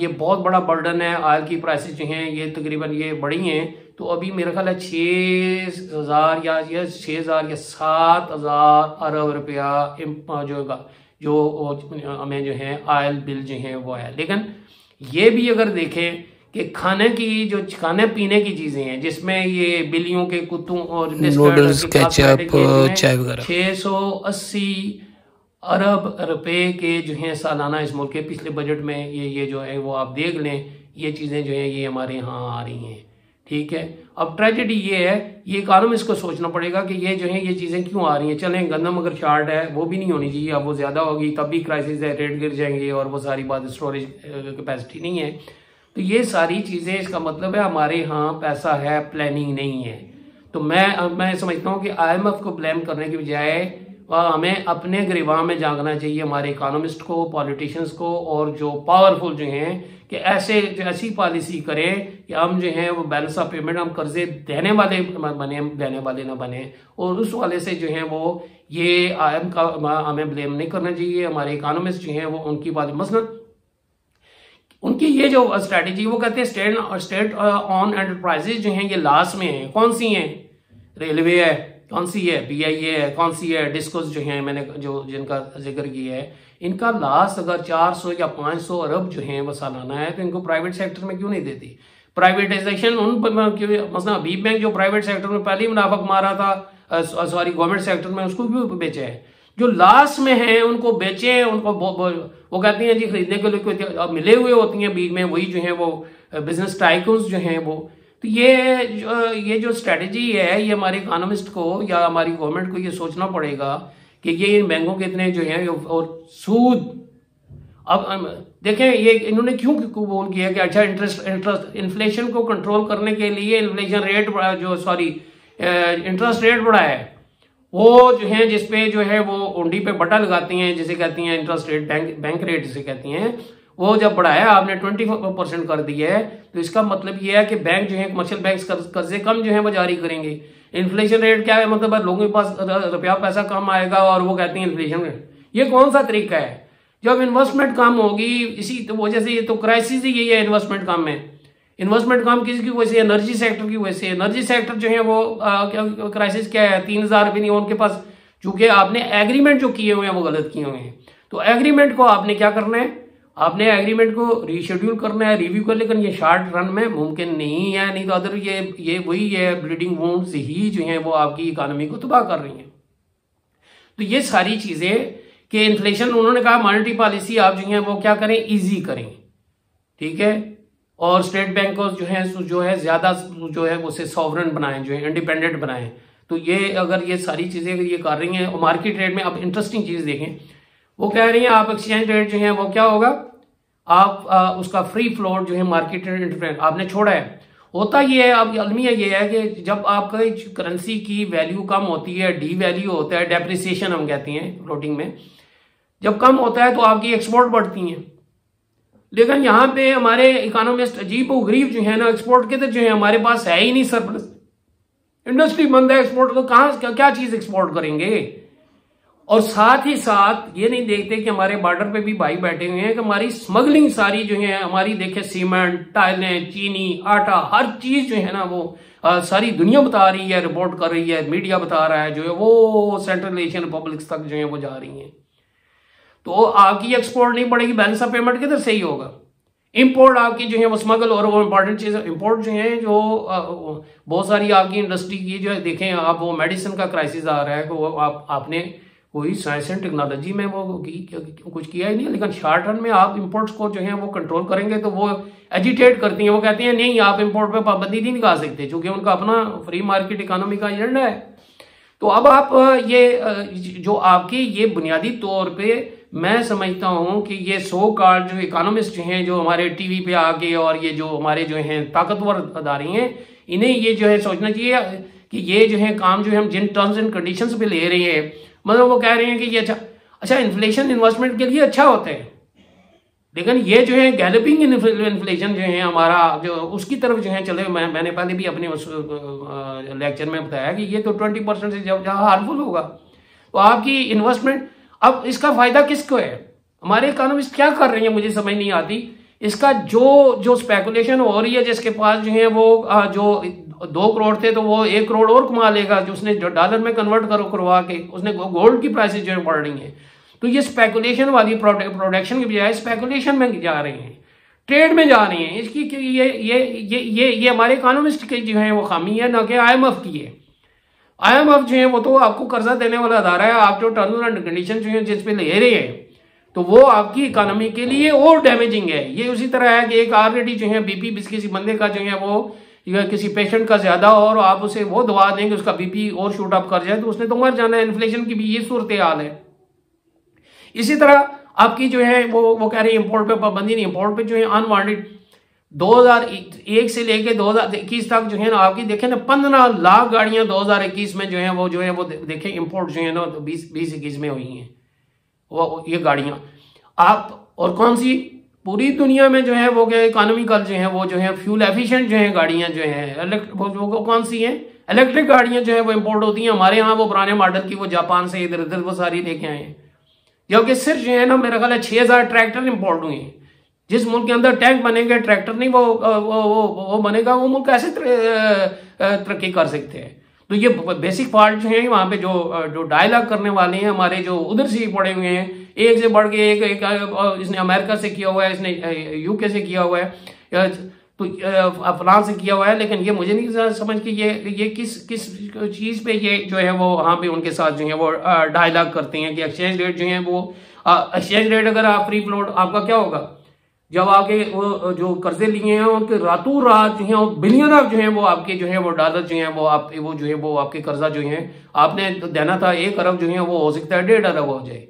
ये बहुत बड़ा बर्डन है, आयल की प्राइसेस जो हैं, ये तकरीबन ये बढ़ी हैं तो अभी मेरा ख्याल है छः हज़ार या, ये छः हज़ार या सात हज़ार अरब रुपया जो जो हमें जो है आयल बिल जो है वो है। लेकिन ये भी अगर देखें कि खाने की जो खाने पीने की चीज़ें हैं जिसमें ये बिलियों के कुत्तों और नूडल्स केचप चाय वगैरह। छह सौ अस्सी अरब रुपए के जो है सालाना इस मुल्क के पिछले बजट में ये ये जो है वो आप देख लें ये चीज़ें जो है ये हमारे यहाँ आ रही हैं। ठीक है? अब ट्रेजेडी ये है, ये इकानमिस्ट को सोचना पड़ेगा कि ये जो है, ये चीज़ें क्यों आ रही हैं? चलें गंदम अगर शार्ट है, वो भी नहीं होनी चाहिए। अब वो ज़्यादा होगी, तब भी क्राइसिस है रेट गिर जाएँगे और वो सारी बात स्टोरेज कैपेसिटी नहीं है। तो ये सारी चीज़ें, इसका मतलब है हमारे यहाँ पैसा है प्लानिंग नहीं है। तो मैं मैं समझता हूँ कि आईएमएफ को ब्लेम करने के बजाय हमें अपने गिरवा में जागना चाहिए, हमारे इकोनॉमिस्ट को पॉलिटिशियंस को, और जो पावरफुल जो हैं, कि ऐसे, ऐसी पॉलिसी करें कि हम जो हैं, वो बैलेंस ऑफ़ पेमेंट हम कर्जे देने वाले बने, देने वाले ना बने। और उस वाले से जो है, वो ये आयम का हमें ब्लेम नहीं करना चाहिए, हमारे इकोनॉमिस्ट जो हैं, वो उनकी बात मसलन। उनकी ये जो स्ट्रेटेजी वो कहते हैं स्टेट स्टेट ऑन एंटरप्राइजेज जो हैं, ये लास्ट में हैं। कौन सी हैं? रेलवे है कौन सी है? बी आई ए है, कौन सी है? डिस्कोस जो है, मैंने जो, जिनका ज़िक्र किया है, इनका लास्ट अगर 400 या 500 अरब जो है, वो सालाना है तो इनको प्राइवेट सेक्टर में क्यों नहीं देती? प्राइवेटाइजेशन उन मतलब अभी बैंक जो प्राइवेट सेक्टर में पहले ही मुनाफक मारा था सॉरी गवर्नमेंट सेक्टर में, उसको क्यों बेचे है? जो लास्ट में है, उनको बेचे हैं, उनको वो कहती हैं जी, खरीदने के लिए मिले हुए होती हैं बीच में वही जो है वो बिज़नेस टाइकल्स जो हैं वो। तो ये जो ये जो स्ट्रेटजी है, ये हमारे इकोनॉमिस्ट को या हमारी गवर्नमेंट को ये सोचना पड़ेगा कि ये इन बैंकों के इतने जो हैं और सूद। अब देखें, ये इन्होंने क्यों बोल किया कि अच्छा इंटरेस्ट इंटरेस्ट इन्फ्लेशन को कंट्रोल करने के लिए इन्फ्लेशन रेट जो सॉरी इंटरेस्ट रेट बढ़ा है। वो जो है जिसपे जो है वो उंडी पे बटा लगाती हैं, जिसे कहती हैं interest rate bank bank rate जिसे कहती हैं वो जब बढ़ाया आपने ट्वेंटी परसेंट कर दिया है तो इसका मतलब ये है कि बैंक जो है कमर्शियल बैंक कर्जे कम जो है, वो जारी करेंगे। इन्फ्लेशन रेट क्या है? मतलब लोगों के पास रुपया पैसा कम आएगा और वो कहते हैं इन्फ्लेशन रेट ये कौन सा तरीका है? जब इन्वेस्टमेंट कम होगी, इसी तो वजह से ये तो क्राइसिस ही यही है इन्वेस्टमेंट कम है इन्वेस्टमेंट कम किसकी वजह से? एनर्जी सेक्टर की वजह से। एनर्जी सेक्टर जो है वो क्राइसिस क्या है? तीन हज़ार रुपये नहीं, उनके पास, चूँकि आपने एग्रीमेंट जो किए हुए हैं, वो गलत किए हुए हैं। तो एग्रीमेंट को आपने क्या करना है? आपने एग्रीमेंट को रीशेड्यूल करना है रिव्यू कर, लेकिन ये शार्ट रन में मुमकिन नहीं है, नहीं तो अदर ये ये वही है ब्लीडिंग वूंड्स ही जो है वो आपकी इकोनॉमी को तबाह कर रही हैं। तो ये सारी चीज़ें कि इन्फ्लेशन उन्होंने कहा मॉनिटरी पॉलिसी आप जो है वो क्या करें? इजी करें। ठीक है? और स्टेट बैंक को जो है जो है, ज़्यादा जो है, उसे सॉवरन बनाए, जो है इंडिपेंडेंट बनाए। तो ये अगर ये सारी चीज़ें ये कर रही हैं, और मार्केट रेट में अब इंटरेस्टिंग चीज़ देखें वो कह रही हैं आप एक्सचेंज रेट जो है वो क्या होगा? आप आ, उसका फ्री फ्लोट जो है मार्केट रेट आपने छोड़ा है। होता ये है अब अलमिया ये है कि जब आपका करेंसी की वैल्यू कम होती है डी वैल्यू होता है डेप्रिसिएशन हम कहते हैं फ्लोटिंग में जब कम होता है तो आपकी एक्सपोर्ट बढ़ती हैं। लेकिन यहाँ पे हमारे इकोनॉमिस्ट अजीब व गरीब जो है ना एक्सपोर्ट के तो जो है हमारे पास है ही नहीं सरप्लस इंडस्ट्री बंद है एक्सपोर्ट तो कहाँ क्या, क्या चीज़ एक्सपोर्ट करेंगे? और साथ ही साथ ये नहीं देखते कि हमारे बॉर्डर पे भी भाई बैठे हुए हैं कि हमारी स्मगलिंग सारी जो है हमारी देखे सीमेंट टाइलें चीनी आटा हर चीज़ जो है ना वो आ, सारी दुनिया बता रही है रिपोर्ट कर रही है मीडिया बता रहा है जो है वो सेंट्रल एशियन रिपब्लिक तक जो है वो जा रही है। तो आपकी एक्सपोर्ट नहीं बढ़ेगी बैलेंस ऑफ़ पेमेंट किधर सही होगा? इंपोर्ट आपकी जो है वो स्मगल और वो इम्पोर्टेंट चीज़ इंपोर्ट जो है जो बहुत सारी आपकी इंडस्ट्री की जो है देखें आप वो मेडिसिन का क्राइसिस आ रहा है वो आप आपने कोई साइंस एंड टेक्नोलॉजी में वो कुछ किया ही नहीं लेकिन शॉर्ट रन में आप इम्पोर्ट्स को जो है वो कंट्रोल करेंगे तो वो एजिटेट करती हैं, वो कहती हैं, नहीं, आप इम्पोर्ट पे पाबंदी नहीं लगा सकते क्योंकि उनका अपना फ्री मार्केट इकोनॉमी का एजेंडा है. तो अब आप ये जो आपकी ये बुनियादी तौर पे मैं समझता हूँ कि ये सो कार्ड जो इकोनॉमिस्ट हैं, जो हमारे टीवी पे आके और ये जो हमारे जो हैं ताकतवर अदारे हैं, इन्हें ये जो है सोचना चाहिए कि ये जो है काम जो है हम जिन टर्म्स एंड कंडीशंस पे ले रहे हैं मतलब वो कह रहे हैं कि ये अच्छा अच्छा इन्फ्लेशन इन्वेस्टमेंट के लिए अच्छा होता है। लेकिन ये जो है गैलपिंग इन्फ्लेशन जो है, हमारा जो, उसकी तरफ़ जो है चले। मैं, मैंने पहले भी अपने उस लेक्चर में बताया कि ये तो ट्वेंटी परसेंट से जब, जहाँ हार्मफुल होगा। तो आपकी इन्वेस्टमेंट अब इसका फ़ायदा किसको है? हमारे इकोनॉमिस्ट क्या कर रहे हैं? मुझे समझ नहीं आती। इसका जो जो स्पेकुलेशन हो रही है, जिसके पास जो है वो जो दो करोड़ थे तो वो एक करोड़ और कमा लेगा, जो उसने जो डॉलर में कन्वर्ट करो, करवा के, उसने गोल्ड की प्राइसेस जो बढ़ रही है। तो ये स्पेकुलेशन वाली प्रोडक्शन की बजाय स्पेकुलेशन में जा रहे हैं। ट्रेड में जा रहे हैं। इसकी ये ये ये ये ये हमारे इकोनॉमिस्ट की जो है, वो खामी है, ना कि आईएमएफ की है। आईएमएफ जो है, वो तो आपको कर्जा देने वाला अदारा है। आप जो टर्म्स एंड कंडीशन जो है, जिस पे ले रहे हैं तो वो आपकी इकोनॉमी के लिए और डैमेजिंग है। ये उसी तरह है कि एक ऑलरेडी जो है बीपी किसी बंदे का जो है, वो या किसी पेशेंट का ज़्यादा और आप उसे वो दवा देंगे, उसका बीपी और शूट अप कर जाए तो उसने तो मर जाना है। इन्फ्लेशन की भी ये सूरत हाल है। इसी तरह आपकी जो है, वो वो कह रहे हैं इंपोर्ट पे पाबंदी नहीं इम्पोर्ट पे जो है अनवांटेड 2001 से लेके 2021 तक जो है ना, आपकी देखें ना, पंद्रह लाख गाड़ियाँ 2021 में जो है, वो जो है, वो देखें इंपोर्ट जो है ना तो बीस बीस इक्कीस में हुई हैं। वो, ये गाड़ियाँ। आप और कौन सी पूरी दुनिया में जो है वो क्या इकोनॉमिकल जो है वो जो है फ्यूल एफिशिएंट जो है गाड़ियाँ जो है वो, कौन सी हैं? इलेक्ट्रिक गाड़ियाँ जो है वो इंपोर्ट होती हैं। हमारे यहाँ वो पुराने मॉडल की वो जापान से इधर उधर वो सारी लेके आए हैं। सिर्फ़ जो है ना मेरा ख्याल है छह हज़ार ट्रैक्टर इंपोर्ट हुए हैं। जिस मुल्क के अंदर टैंक बनेंगे ट्रैक्टर नहीं वो वो वो, वो बनेगा वो मुल्क कैसे तरक्की कर सकते हैं। तो ये बेसिक पार्ट जो है वहाँ पे जो जो डायलॉग करने वाले हैं हमारे जो उधर से पड़े हुए हैं एक से बढ़ के एक, एक इसने अमेरिका से किया हुआ है इसने यूके से किया हुआ है तो फ्रांस से किया हुआ है लेकिन ये मुझे नहीं समझ कि ये ये किस किस चीज़ पे ये जो है वो वहाँ पे उनके साथ जो है वो डायलॉग करते हैं कि एक्सचेंज रेट जो है वो एक्सचेंज रेट अगर आप फ्री फ्लोट आपका क्या होगा? जब आके वो जो कर्जे लिए हैं, उनके रातों रात जो है ऑफ़ जो है, वो आपके जो है, वो डॉलर जो है, वो आप, वो जो है, वो आपके कर्जा जो है, आपने देना था एक अरब जो है, वो हो सकता है डेढ़ अरब हो जाए।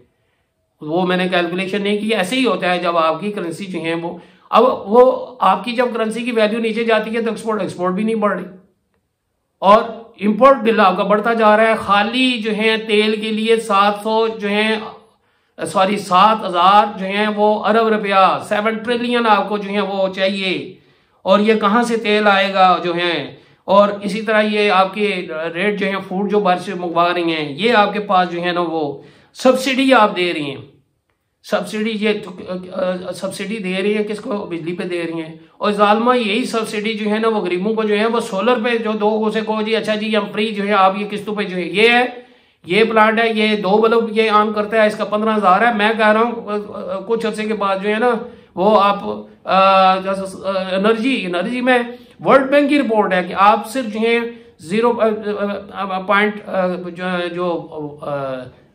वो मैंने कैलकुलेशन नहीं किया, ऐसे ही होता है जब आपकी करेंसी जो है वो, अब वो आपकी जब करेंसी की वैल्यू नीचे जाती है तो एक्सपोर्ट एक्सपोर्ट भी नहीं बढ़ रही। और इम्पोर्ट बिल आपका बढ़ता जा रहा है, खाली जो है, तेल के लिए 700 जो है सॉरी सात हज़ार जो है वो अरब रुपया सेवन ट्रिलियन आपको जो है वो चाहिए। और ये कहाँ से तेल आएगा जो है? और इसी तरह ये आपके रेट जो है फ़ूड जो बाहर से मंगवा रही हैं ये आपके पास जो है ना वो सब्सिडी आप दे रही हैं। सब्सिडी ये तो, सब्सिडी दे रही है किसको? बिजली पे दे रही हैं। और जालमा यही सब्सिडी जो है ना वो गरीबों को जो है वो सोलर पे जो दो उसे कहो जी अच्छा जी हम फ्री जो है आप ये किस्तों पे जो है ये है ये प्लांट है, ये दो बल्ब ये ऑन करता है, इसका पंद्रह हज़ार है। मैं कह रहा हूँ कुछ अर्से के बाद जो है ना, वो आप एनर्जी एनर्जी में वर्ल्ड बैंक की रिपोर्ट है कि आप सिर्फ़ जो है ज़ीरो पॉइंट जो जो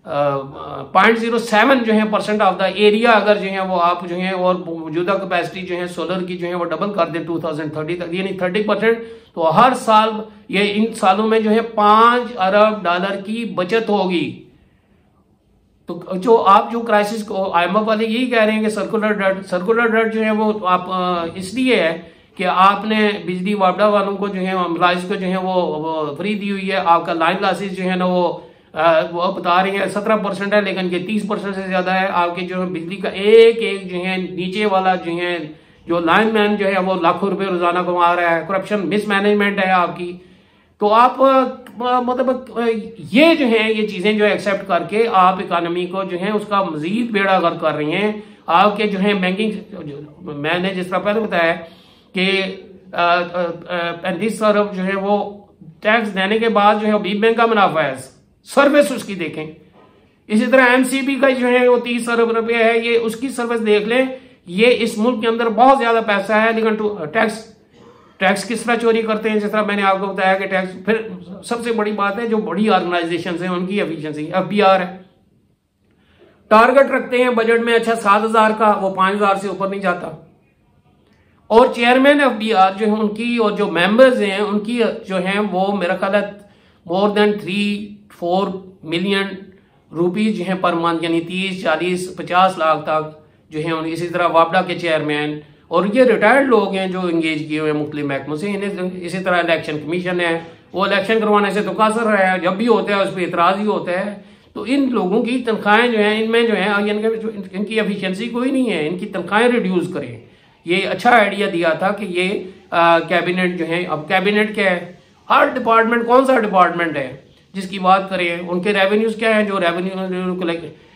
पॉइंट ज़ीरो सेवन जो है परसेंट ऑफ़ द एरिया अगर जो है वो आप जो है और मौजूदा कैपेसिटी जो है सोलर की जो है वो डबल कर दे 2030 तक यानी 30 परसेंट तो हर साल ये इन सालों में जो है पाँच अरब डॉलर की बचत होगी। तो जो आप जो क्राइसिस को आईएमएफ वाले यही कह रहे हैं कि सर्कुलर डेट सर्कुलर डेट जो है वो आप इसलिए है कि आपने बिजली वापडा वालों को जो है एम्प्लॉज को जो है वो, वो फ्री दी हुई है आपका लाइन लासिस जो है ना वो वो बता रही है, सत्रह परसेंट है, लेकिन ये तीस परसेंट से ज़्यादा है। आपके जो है बिजली का एक एक जो है, नीचे वाला जो है, जो लाइन मैन जो है, वो लाखों रुपए रोज़ाना कमा रहा है। करप्शन मिसमैनेजमेंट है आपकी। तो आप मतलब ये जो है, ये चीज़ें जो है एक्सेप्ट करके आप इकोनॉमी को जो है, उसका मजीद बेड़ा गर्क कर रही हैं। आपके जो है बैंकिंग मैंने जिस तरह पहले बताया कि पैंतीस अरब जो है, वो टैक्स देने के बाद जो है बी बैंक का मुनाफा है। सर्विस उसकी देखें। इसी तरह एमसीबी का जो है वो तीस अरब रुपया है, ये उसकी सर्विस देख लें। ये इस मुल्क के अंदर बहुत ज़्यादा पैसा है, लेकिन टैक्स टैक्स किस तरह चोरी करते हैं, जिस तरह मैंने आपको बताया कि टैक्स, फिर सबसे बड़ी बात है, जो बड़ी ऑर्गेनाइजेशन है, उनकी एफिशिएंसी एफ़ बी है। टारगेट रखते हैं बजट में अच्छा सात हज़ार का, वो पाँच हज़ार से ऊपर नहीं जाता। और चेयरमैन एफ़ बी आर जो है, उनकी और जो मेंबर्स हैं, उनकी जो है, वो मेरा ख्याल more than three four million rupees जो है पर मंथ, यानी तीस, चालीस, पचास लाख तक जो है इसी तरह वापडा के चेयरमैन और ये रिटायर्ड लोग हैं जो इंगेज किए हुए हैं मुख्तु महकमों से। इन्हें इसी तरह इलेक्शन कमीशन है। वो इलेक्शन करवाने से तो कासर रहा है, जब भी होता है, उस पर इतराज ही होता है। तो इन लोगों की तनख्वाहें जो हैं, इनमें जो है इनकी एफिशिएंसी कोई नहीं है। इनकी तनख्वाहें रिड्यूस करें। ये अच्छा आइडिया दिया था कि ये कैबिनेट जो है, अब कैबिनेट क्या है? हर डिपार्टमेंट कौन सा डिपार्टमेंट है? जिसकी बात करें उनके रेवेन्यूज क्या है? जो रेवेन्यू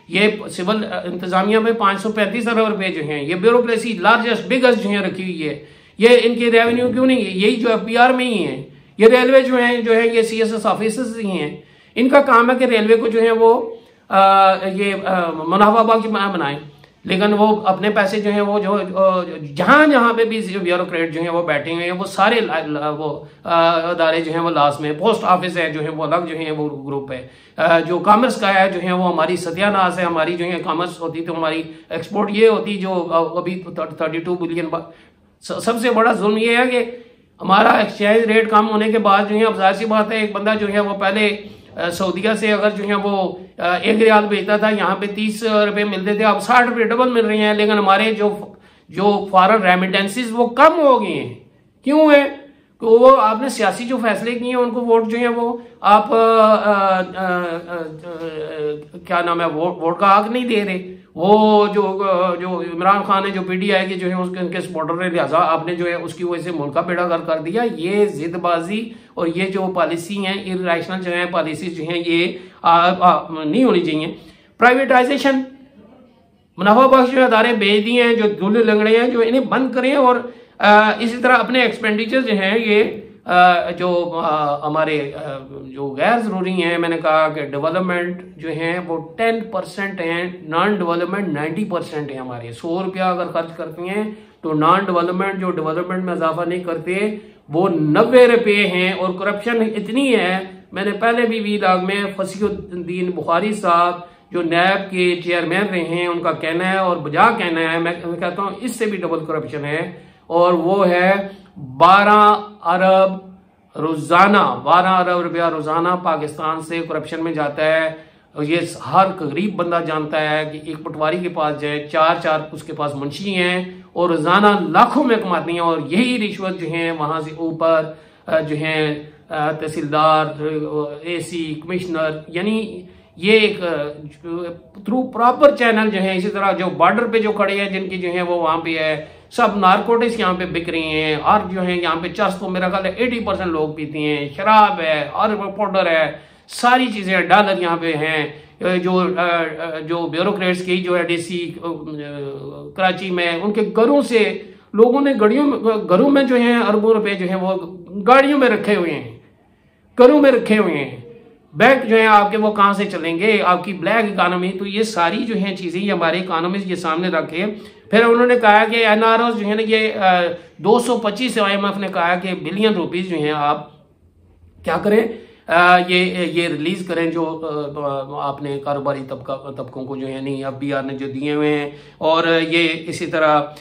ये सिविल इंतजामिया में पाँच सौ पैंतीस अरब रुपए जो हैं ये ब्यूरोक्रेसी लार्जेस्ट बिगेस्ट जो है रखी हुई है। ये इनके रेवेन्यू क्यों नहीं है? यही जो एफ़ में ही है। ये रेलवे जो है जो है ये सी एस एस ऑफ़िस ही हैं। इनका काम है कि रेलवे को जो है वो आ, ये मुनाफा की बनाए लेकिन वो अपने पैसे जो है वो जो जहाँ जहाँ पे भी ब्यूरोक्रेट जो है वो बैठे हुए हैं, वो सारे वो अदारे जो है वो लास्ट में पोस्ट ऑफ़िस है जो है वो अलग जो है वो ग्रुप है जो कॉमर्स का है, जो है वो हमारी सत्यानाश है, हमारी जो है कॉमर्स होती तो हमारी एक्सपोर्ट ये होती जो अभी थर्टी टू बिलियन सबसे बड़ा जुल्म ये है कि हमारा एक्सचेंज रेट कम होने के बाद जो है, अब ज़ाहिर सी बात है, एक बंदा जो है वो पहले सऊदिया से अगर जो है वो एक रियाल भेजता था यहाँ पे तीस रुपए मिलते थे अब साठ रुपए डबल मिल रहे हैं लेकिन हमारे जो जो फॉरन रेमिटेंसेस वो कम हो गए हैं। क्यों है? तो वो आपने सियासी जो फैसले किए हैं उनको वोट जो है वो आप आ, आ, आ, क्या नाम है वोट वोट का हक नहीं दे रहे। वो जो जो इमरान खान है जो पीटीआई के जो है उसके उनके सपोर्टर ने लिहाजा आपने जो है उसकी वजह से मुल्क बेड़ा कर कर दिया। ये जिदबाजी और ये जो पॉलिसी है इरेशनल जो है पॉलिसी जो है ये आ, आ, नहीं होनी चाहिए। प्राइवेटाइजेशन मुनाफा बख्श जो अदारे बेच दिए हैं जो दूल्हे लंगड़े हैं जो इन्हें बंद करें और आ, इसी तरह अपने एक्सपेंडिचर जो हैं ये जो हमारे जो गैर ज़रूरी हैं, मैंने कहा कि डेवलपमेंट जो है, वो टेन परसेंट हैं नॉन डेवलपमेंट नाइन्टी परसेंट है हमारे। सौ रुपया अगर खर्च करती हैं तो नॉन डेवलपमेंट जो डेवलपमेंट में इजाफा नहीं करते, वो नब्बे रुपये हैं और करप्शन इतनी है, मैंने पहले भी वीलाग में फसीउद्दीन बुखारी साहब, जो नैब के चेयरमैन रहे हैं, उनका कहना है और बजा कहना है, मैं कहता हूँ, इससे भी डबल करप्शन है और वो है बारह अरब रोज़ाना, बारह अरब रुपया रोज़ाना पाकिस्तान से करप्शन में जाता है। और ये हर गरीब बंदा जानता है कि एक पटवारी के पास जाए, चार चार उसके पास मुंशी हैं और रोज़ाना लाखों में कमाती हैं। और यही रिश्वत जो है, वहाँ से ऊपर जो है तहसीलदार एसी कमिश्नर यानी ये एक थ्रू प्रॉपर चैनल जो है, इसी तरह जो बॉर्डर पे जो खड़े हैं, जिनकी जो है, वो वहाँ पे है। सब नारकोटिक्स यहाँ पे बिक रही हैं, और जो है यहाँ पे चर्स तो मेरा ख्याल है एटी परसेंट लोग पीते हैं। शराब है, और पाउडर है, सारी चीज़ें डॉलर यहाँ पे हैं। जो जो ब्यूरोक्रेट्स की जो है डीसी कराची में, उनके घरों से लोगों ने गाड़ियों में, घरों में जो है अरबों रुपए जो है वो गाड़ियों में रखे हुए हैं, घरों में रखे हुए हैं। बैंक जो है आपके वो कहाँ से चलेंगे? आपकी ब्लैक इकोनॉमी तो ये सारी जो है चीज़ें हमारे इकोनॉमी ये सामने रखे फिर उन्होंने कहा कि एनआरओ जो है ना ये दो सौ पच्चीस आई ने कहा कि बिलियन रुपीज़ जो है आप क्या करें? आ, ये ये रिलीज़ करें जो आपने कारोबारी तबका तबकों को जो है नहीं अब बी आर ने जो दिए हुए हैं। और ये इसी तरह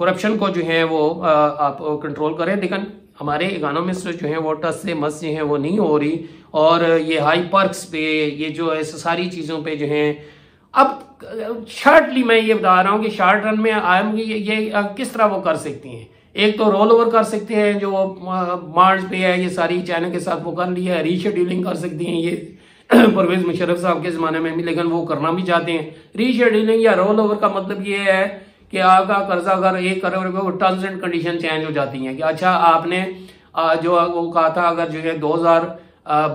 करप्शन को जो है वो आ, आप कंट्रोल करें। लेकिन हमारे इकोनॉमिस्ट जो है वो टस से मस जो है वो नहीं हो रही। और ये हाई पार्क्स पे ये जो है सारी चीज़ों पे जो है अब शॉर्टली मैं ये बता रहा हूँ कि शॉर्ट रन में आएँगे ये, ये किस तरह वो कर सकती हैं? एक तो रोल ओवर कर सकते हैं जो मार्च पे है ये सारी चाइना के साथ वो कर लिया है रीशेड्यूलिंग कर सकती हैं ये <clears throat> परवेज मुशरफ साहब के ज़माने में भी लेकिन वो करना भी चाहते हैं। रीशेड्यूलिंग या रोल ओवर का मतलब ये है कि आपका कर्जा अगर एक करोड़ रुपये टर्म्स एंड कंडीशन चेंज हो जाती हैं कि अच्छा आपने जो वो कहा था अगर जो है दो हज़ार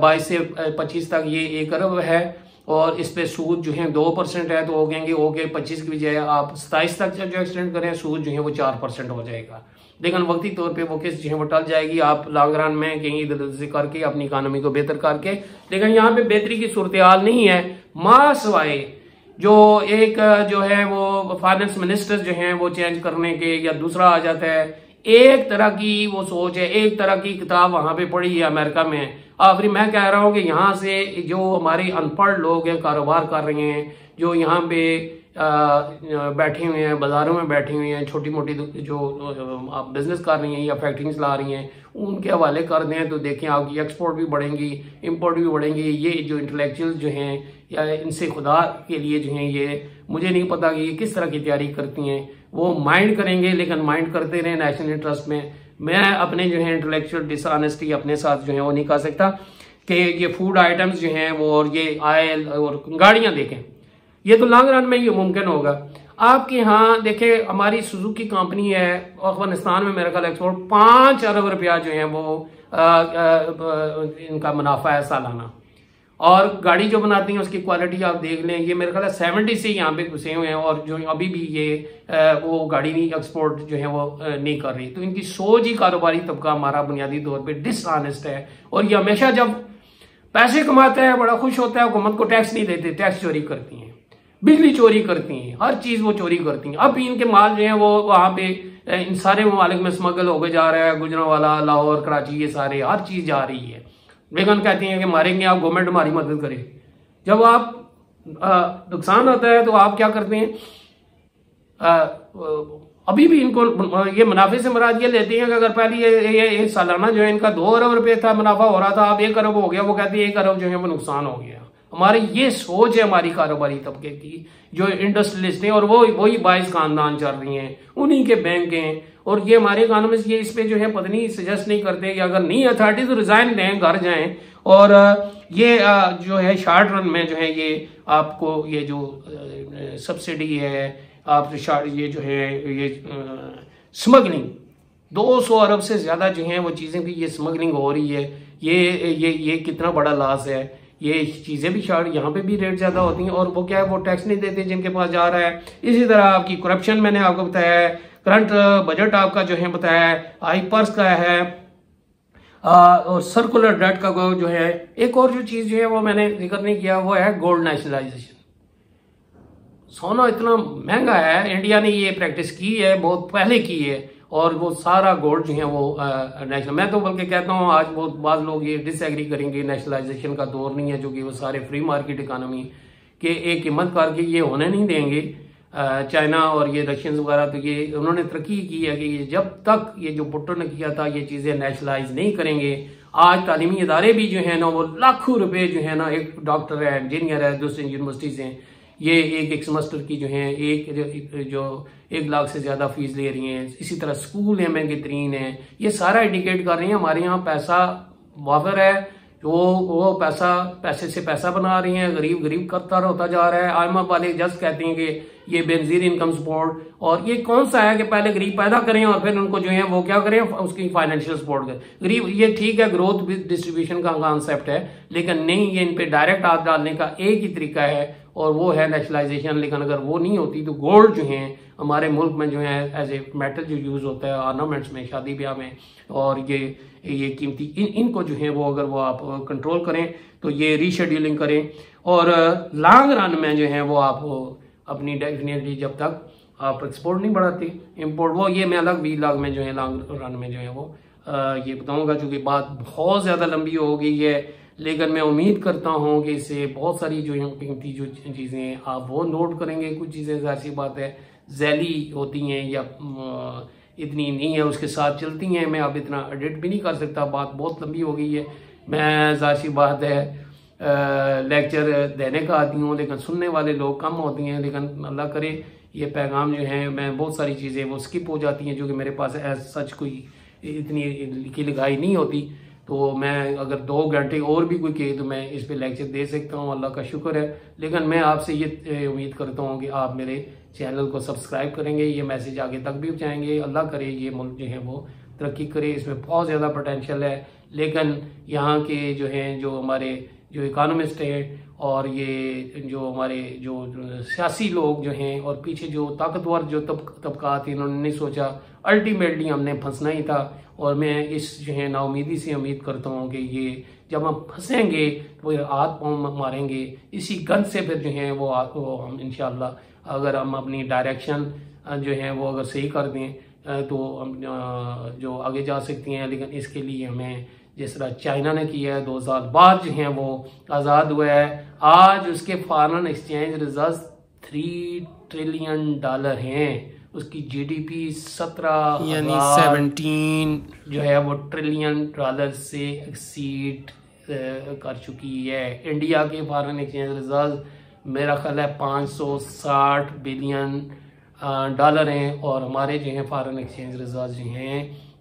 बाईस से पच्चीस तक ये एक अरब है और इस पे सूद जो है दो परसेंट है तो हो गएँगे ओके पच्चीस की बजाय आप सताइस तक जो एक्सटेंड करें, सूद जो है वो चार परसेंट हो जाएगा। लेकिन वक्ती तौर पे वो किस जो है वो टल जाएगी। आप लॉन्ग रन में कहीं इधर उधर से करके, अपनी इकानमी को बेहतर करके। लेकिन यहाँ पे बेहतरी की सूरत हाल नहीं है। माँ सवाए जो एक, जो है वो फाइनेंस मिनिस्टर जो है वो चेंज करने के या दूसरा आ जाता है। एक तरह की वो सोच है, एक तरह की किताब वहाँ पे पढ़ी है अमेरिका में। आखिरी मैं कह रहा हूँ कि यहाँ से जो हमारे अनपढ़ लोग हैं, कारोबार कर रहे हैं, जो यहाँ पे बैठे हुए हैं, बाजारों में बैठे हुए हैं छोटी मोटी जो आप बिज़नेस कर रही हैं या फैक्ट्री चला रही हैं, उनके हवाले कर दें तो देखें आपकी एक्सपोर्ट भी बढ़ेंगी इंपोर्ट भी बढ़ेंगी। ये जो इंटेलेक्चुअल जो हैं, या इनसे खुदा के लिए जो हैं, ये मुझे नहीं पता कि ये किस तरह की तैयारी करती हैं। वो माइंड करेंगे, लेकिन माइंड करते रहे नेशनल इंटरेस्ट में। मैं अपने जो है इंटेलेक्चुअल डिसऑनेस्टी अपने साथ जो है वो नहीं कर सकता कि ये फ़ूड आइटम्स जो हैं वो और ये आयल और गाड़ियाँ देखें। ये तो लॉन्ग रन में ये मुमकिन होगा। आपके यहाँ देखे हमारी सुजुकी कंपनी है अफ़गानिस्तान में मेरा ख्याल एक्सपोर्ट पाँच अरब रुपया जो है वो आ, आ, इनका मुनाफा है सालाना। और गाड़ी जो बनाती हैं, उसकी क्वालिटी आप देख लें। ये मेरे ख्याल है सेवेंटी से यहाँ पे घुसे हुए हैं और जो अभी भी ये वो गाड़ी नहीं एक्सपोर्ट जो है वो नहीं कर रही। तो इनकी सोच ही कारोबारी तबका हमारा बुनियादी तौर पर डिसऑनेस्ट है और ये हमेशा जब पैसे कमाता है, बड़ा खुश होता है, हुकूमत को टैक्स नहीं देते टैक्स चोरी करती हैं। बिजली चोरी करती हैं, हर चीज़ वो चोरी करती हैं। अब इनके माल जो है वो वहाँ पे इन सारे ममालिक में स्मगल होकर जा रहा है गुजरा वाला लाहौर, कराची, ये सारे, हर चीज़ जा रही है। लेकिन कहती हैं कि मारेंगे आप गवर्नमेंट हमारी मदद करे। जब आप नुकसान होता है तो आप क्या करते हैं? अभी भी इनको ये मुनाफे से मराद ये लेते हैं कि अगर पहले ये, ये, ये सालाना जो है इनका दो अरब रुपये था मुनाफा हो रहा था अब एक अरब हो गया वो कहते हैं एक अरब जो है वो नुकसान हो गया। हमारी ये सोच है हमारी कारोबारी तबके की जो इंडस्ट्रियलिस्ट हैं और वो वही बाईस खानदान चल रही हैं उन्हीं के बैंक हैं। और ये हमारे इकोनॉमिस्ट ये इस पे जो है पत्नी सजेस्ट नहीं करते कि अगर नहीं अथॉरिटी तो रिजाइन दें, घर जाएँ। और ये जो है शार्ट रन में जो है ये आपको ये जो सब्सिडी है, आप ये जो है, ये स्मगलिंग 200 अरब से ज़्यादा जो है वो चीज़ें भी, ये स्मगलिंग हो रही है। ये ये ये कितना बड़ा लॉस है। ये चीज़ें भी शार्ट यहाँ पे भी रेट ज़्यादा होती हैं, और वो क्या है, वो टैक्स नहीं देते जिनके पास जा रहा है। इसी तरह आपकी करप्शन मैंने आपको बताया है। करंट बजट आपका जो है बताया है आई पर्स का है आ, और सर्कुलर डेट का जो है एक और जो चीज़ जो है वो मैंने ज़िक्र नहीं किया वो है गोल्ड नेशनलाइजेशन सोना इतना महँगा है इंडिया ने ये प्रैक्टिस की है बहुत पहले की है और वो सारा गोल्ड जो है वो नेशनल मैं तो बल्कि कहता हूँ आज बहुत बाद लोग ये डिसएग्री करेंगे नेशनलाइजेशन का दौर नहीं है जो कि वो सारे फ्री मार्केट इकोनॉमी के एक हिम्मत करके ये होने नहीं देंगे। चाइना और ये रशियंस वगैरह तो ये उन्होंने तरक्की की है कि ये जब तक ये जो भुट्टो ने किया था ये चीज़ें नेशनलाइज नहीं करेंगे आज तालीमी इदारे भी जो है ना वो लाखों रुपए जो है ना एक डॉक्टर है इंजीनियर है दूसरी यूनिवर्सिटी से ये एक एक सेमेस्टर की जो है एक जो, जो एक लाख से ज़्यादा फ़ीस ले रही हैं इसी तरह स्कूल हैं महँगे तरीन है ये सारा इंडिकेट कर रही हैं हमारे यहाँ पैसा वाफर है वो वो पैसा पैसे से पैसा बना रही हैं गरीब गरीब करता होता जा रहा है आयमा वाले जस्ट कहते हैं कि ये बेनजीर इनकम सपोर्ट और ये कौन सा है कि पहले गरीब पैदा करें और फिर उनको जो है वो क्या करें, उसकी फाइनेंशियल सपोर्ट करें। गरीब, ये ठीक है ग्रोथ डिस्ट्रीब्यूशन का कॉन्सेप्ट है, लेकिन नहीं, ये इन पे डायरेक्ट हाथ डालने का एक ही तरीका है, और वो है नेशनलाइजेशन लेकिन अगर वो नहीं होती तो गोल्ड जो है, हमारे मुल्क में जो है एज ए मेटल जो यूज़ होता है ऑर्नामेंट्स में, शादी ब्याह में, और ये ये कीमती, इन, इनको जो है वो अगर वो आप कंट्रोल करें तो ये रीशेड्यूलिंग करें, और लॉन्ग रन में जो है वो आप अपनी डेफिनेटली जब तक आप एक्सपोर्ट नहीं बढ़ाते इम्पोर्ट वो ये मैं अलग भी लाग में जो है लॉन्ग रन में जो है वो आ, ये बताऊँगा चूँकि बात बहुत ज़्यादा लंबी हो गई है लेकिन मैं उम्मीद करता हूँ कि इससे बहुत सारी जो कीमती जो चीज़ें आप वो नोट करेंगे। कुछ चीज़ें ऐसी बात है जैली होती हैं या इतनी नहीं है उसके साथ चलती हैं। मैं अब इतना एडिट भी नहीं कर सकता बात बहुत लंबी हो गई है। मैं जारी बात है लेक्चर देने का आती हूँ, लेकिन सुनने वाले लोग कम होती हैं, लेकिन अल्लाह करे, ये पैगाम जो है, मैं बहुत सारी चीज़ें वो स्किप हो जाती हैं, जो कि मेरे पास एज सच कोई इतनी लिखी लिखाई नहीं होती। तो मैं अगर दो घंटे और भी कोई कहे तो मैं इस पर लेक्चर दे सकता हूँ, अल्लाह का शुक्र है। लेकिन मैं आपसे ये उम्मीद करता हूँ कि आप मेरे चैनल को सब्सक्राइब करेंगे, ये मैसेज आगे तक भी पहुँचाएँगे। अल्लाह करे, ये मुल्क जो है वो तरक्की करे, इसमें बहुत ज़्यादा पोटेंशल है। लेकिन यहाँ के जो हैं, जो हमारे जो इकोनॉमिस्ट हैं और ये जो हमारे जो सियासी लोग जो हैं और पीछे जो ताकतवर जो तबकात इन्होंने नहीं सोचा। अल्टीमेटली हमने फंसना ही था और मैं इस जो है नाउमीदी से उम्मीद करता हूँ कि ये जब हम फंसेंगे तो वो हाथ पाँव मारेंगे। इसी गंद से फिर जो है वो, हम इनशाला अगर हम अपनी डायरेक्शन जो है वो अगर सही कर दें तो हम जो आगे जा सकती हैं। लेकिन इसके लिए हमें जिस तरह चाइना ने किया है दो साल बाद जो है वो आज़ाद हुआ है। आज उसके foreign exchange reserve three trillion dollar हैं। उसकी जीडीपी सत्रह यानी सेवनटीन जो है वो ट्रिलियन डॉलर से एक्सीड कर चुकी है। इंडिया के फॉरेन एक्सचेंज रिज़र्व मेरा ख्याल है 560 बिलियन डॉलर हैं और हमारे जो हैं फॉरेन एक्सचेंज रिज़र्व जो हैं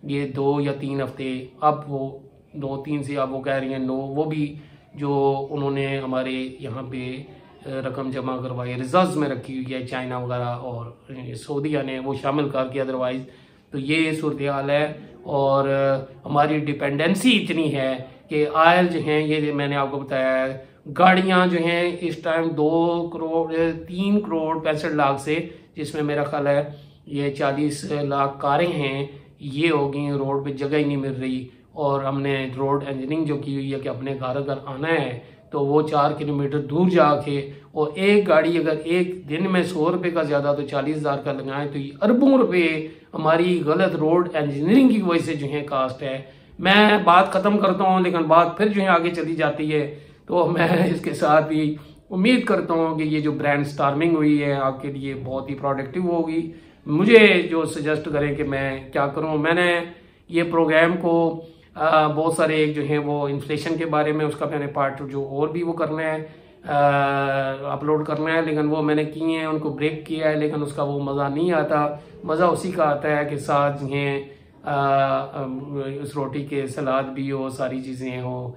ये दो या तीन हफ़्ते अब वो दो तीन से अब वो कह रही हैं नो वो भी जो उन्होंने हमारे यहाँ पे रकम जमा करवाई रिज़र्व में रखी हुई है, चाइना वगैरह और सऊदीया ने वो शामिल करके अदरवाइज़ तो ये सूरत हाल है। और हमारी डिपेंडेंसी इतनी है कि आयल जो हैं, ये मैंने आपको बताया है, गाड़ियाँ जो हैं, इस टाइम दो करोड़ तीन करोड़ पैंसठ लाख से, जिसमें मेरा ख्याल है, ये चालीस लाख कारें हैं, ये हो गई, रोड पे जगह ही नहीं मिल रही। और हमने रोड इंजीनियरिंग जो की हुई है कि अपने घर अगर आना है तो वो चार किलोमीटर दूर जाके और एक गाड़ी अगर एक दिन में सौ रुपये का ज़्यादा तो चालीस हज़ार का लगाएँ तो ये अरबों रुपए हमारी गलत रोड इंजीनियरिंग की वजह से जो है कास्ट है। मैं बात ख़त्म करता हूँ, लेकिन बात फिर जो है आगे चली जाती है। तो मैं इसके साथ ही उम्मीद करता हूँ कि ये जो ब्रांड स्टार्मिंग हुई है, आपके लिए बहुत ही प्रोडक्टिव होगी। मुझे जो सजेस्ट करें कि मैं क्या करूँ, मैंने ये प्रोग्राम को बहुत सारे एक जो है वो इन्फ्लेशन के बारे में, उसका मैंने पार्ट जो और भी वो करना है अपलोड करना है, लेकिन वो मैंने किए हैं, उनको ब्रेक किया है, लेकिन उसका वो मज़ा नहीं आता। मज़ा उसी का आता है कि साथ जो हैं उस रोटी के सलाद भी हो, सारी चीज़ें हो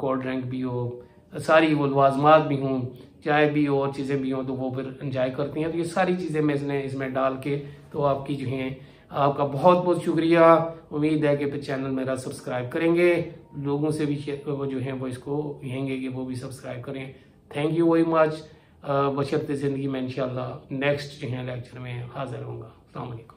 कोल्ड ड्रिंक भी हो, सारी वो लवाजमात भी हों, चाय भी हो, और चीज़ें भी हों तो वो फिर इंजॉय करती हैं। तो ये सारी चीज़ें मैं इसने, इसमें डाल के तो आपकी जो हैं आपका बहुत बहुत शुक्रिया। उम्मीद है कि चैनल मेरा सब्सक्राइब करेंगे। लोगों से भी वो जो है, वो इसको कहेंगे कि वो भी सब्सक्राइब करें। Thank you very much Basharat ज़िंदगी में इंशाल्लाह नेक्स्ट जो है लेक्चर में हाजिर होंगे अल्लाम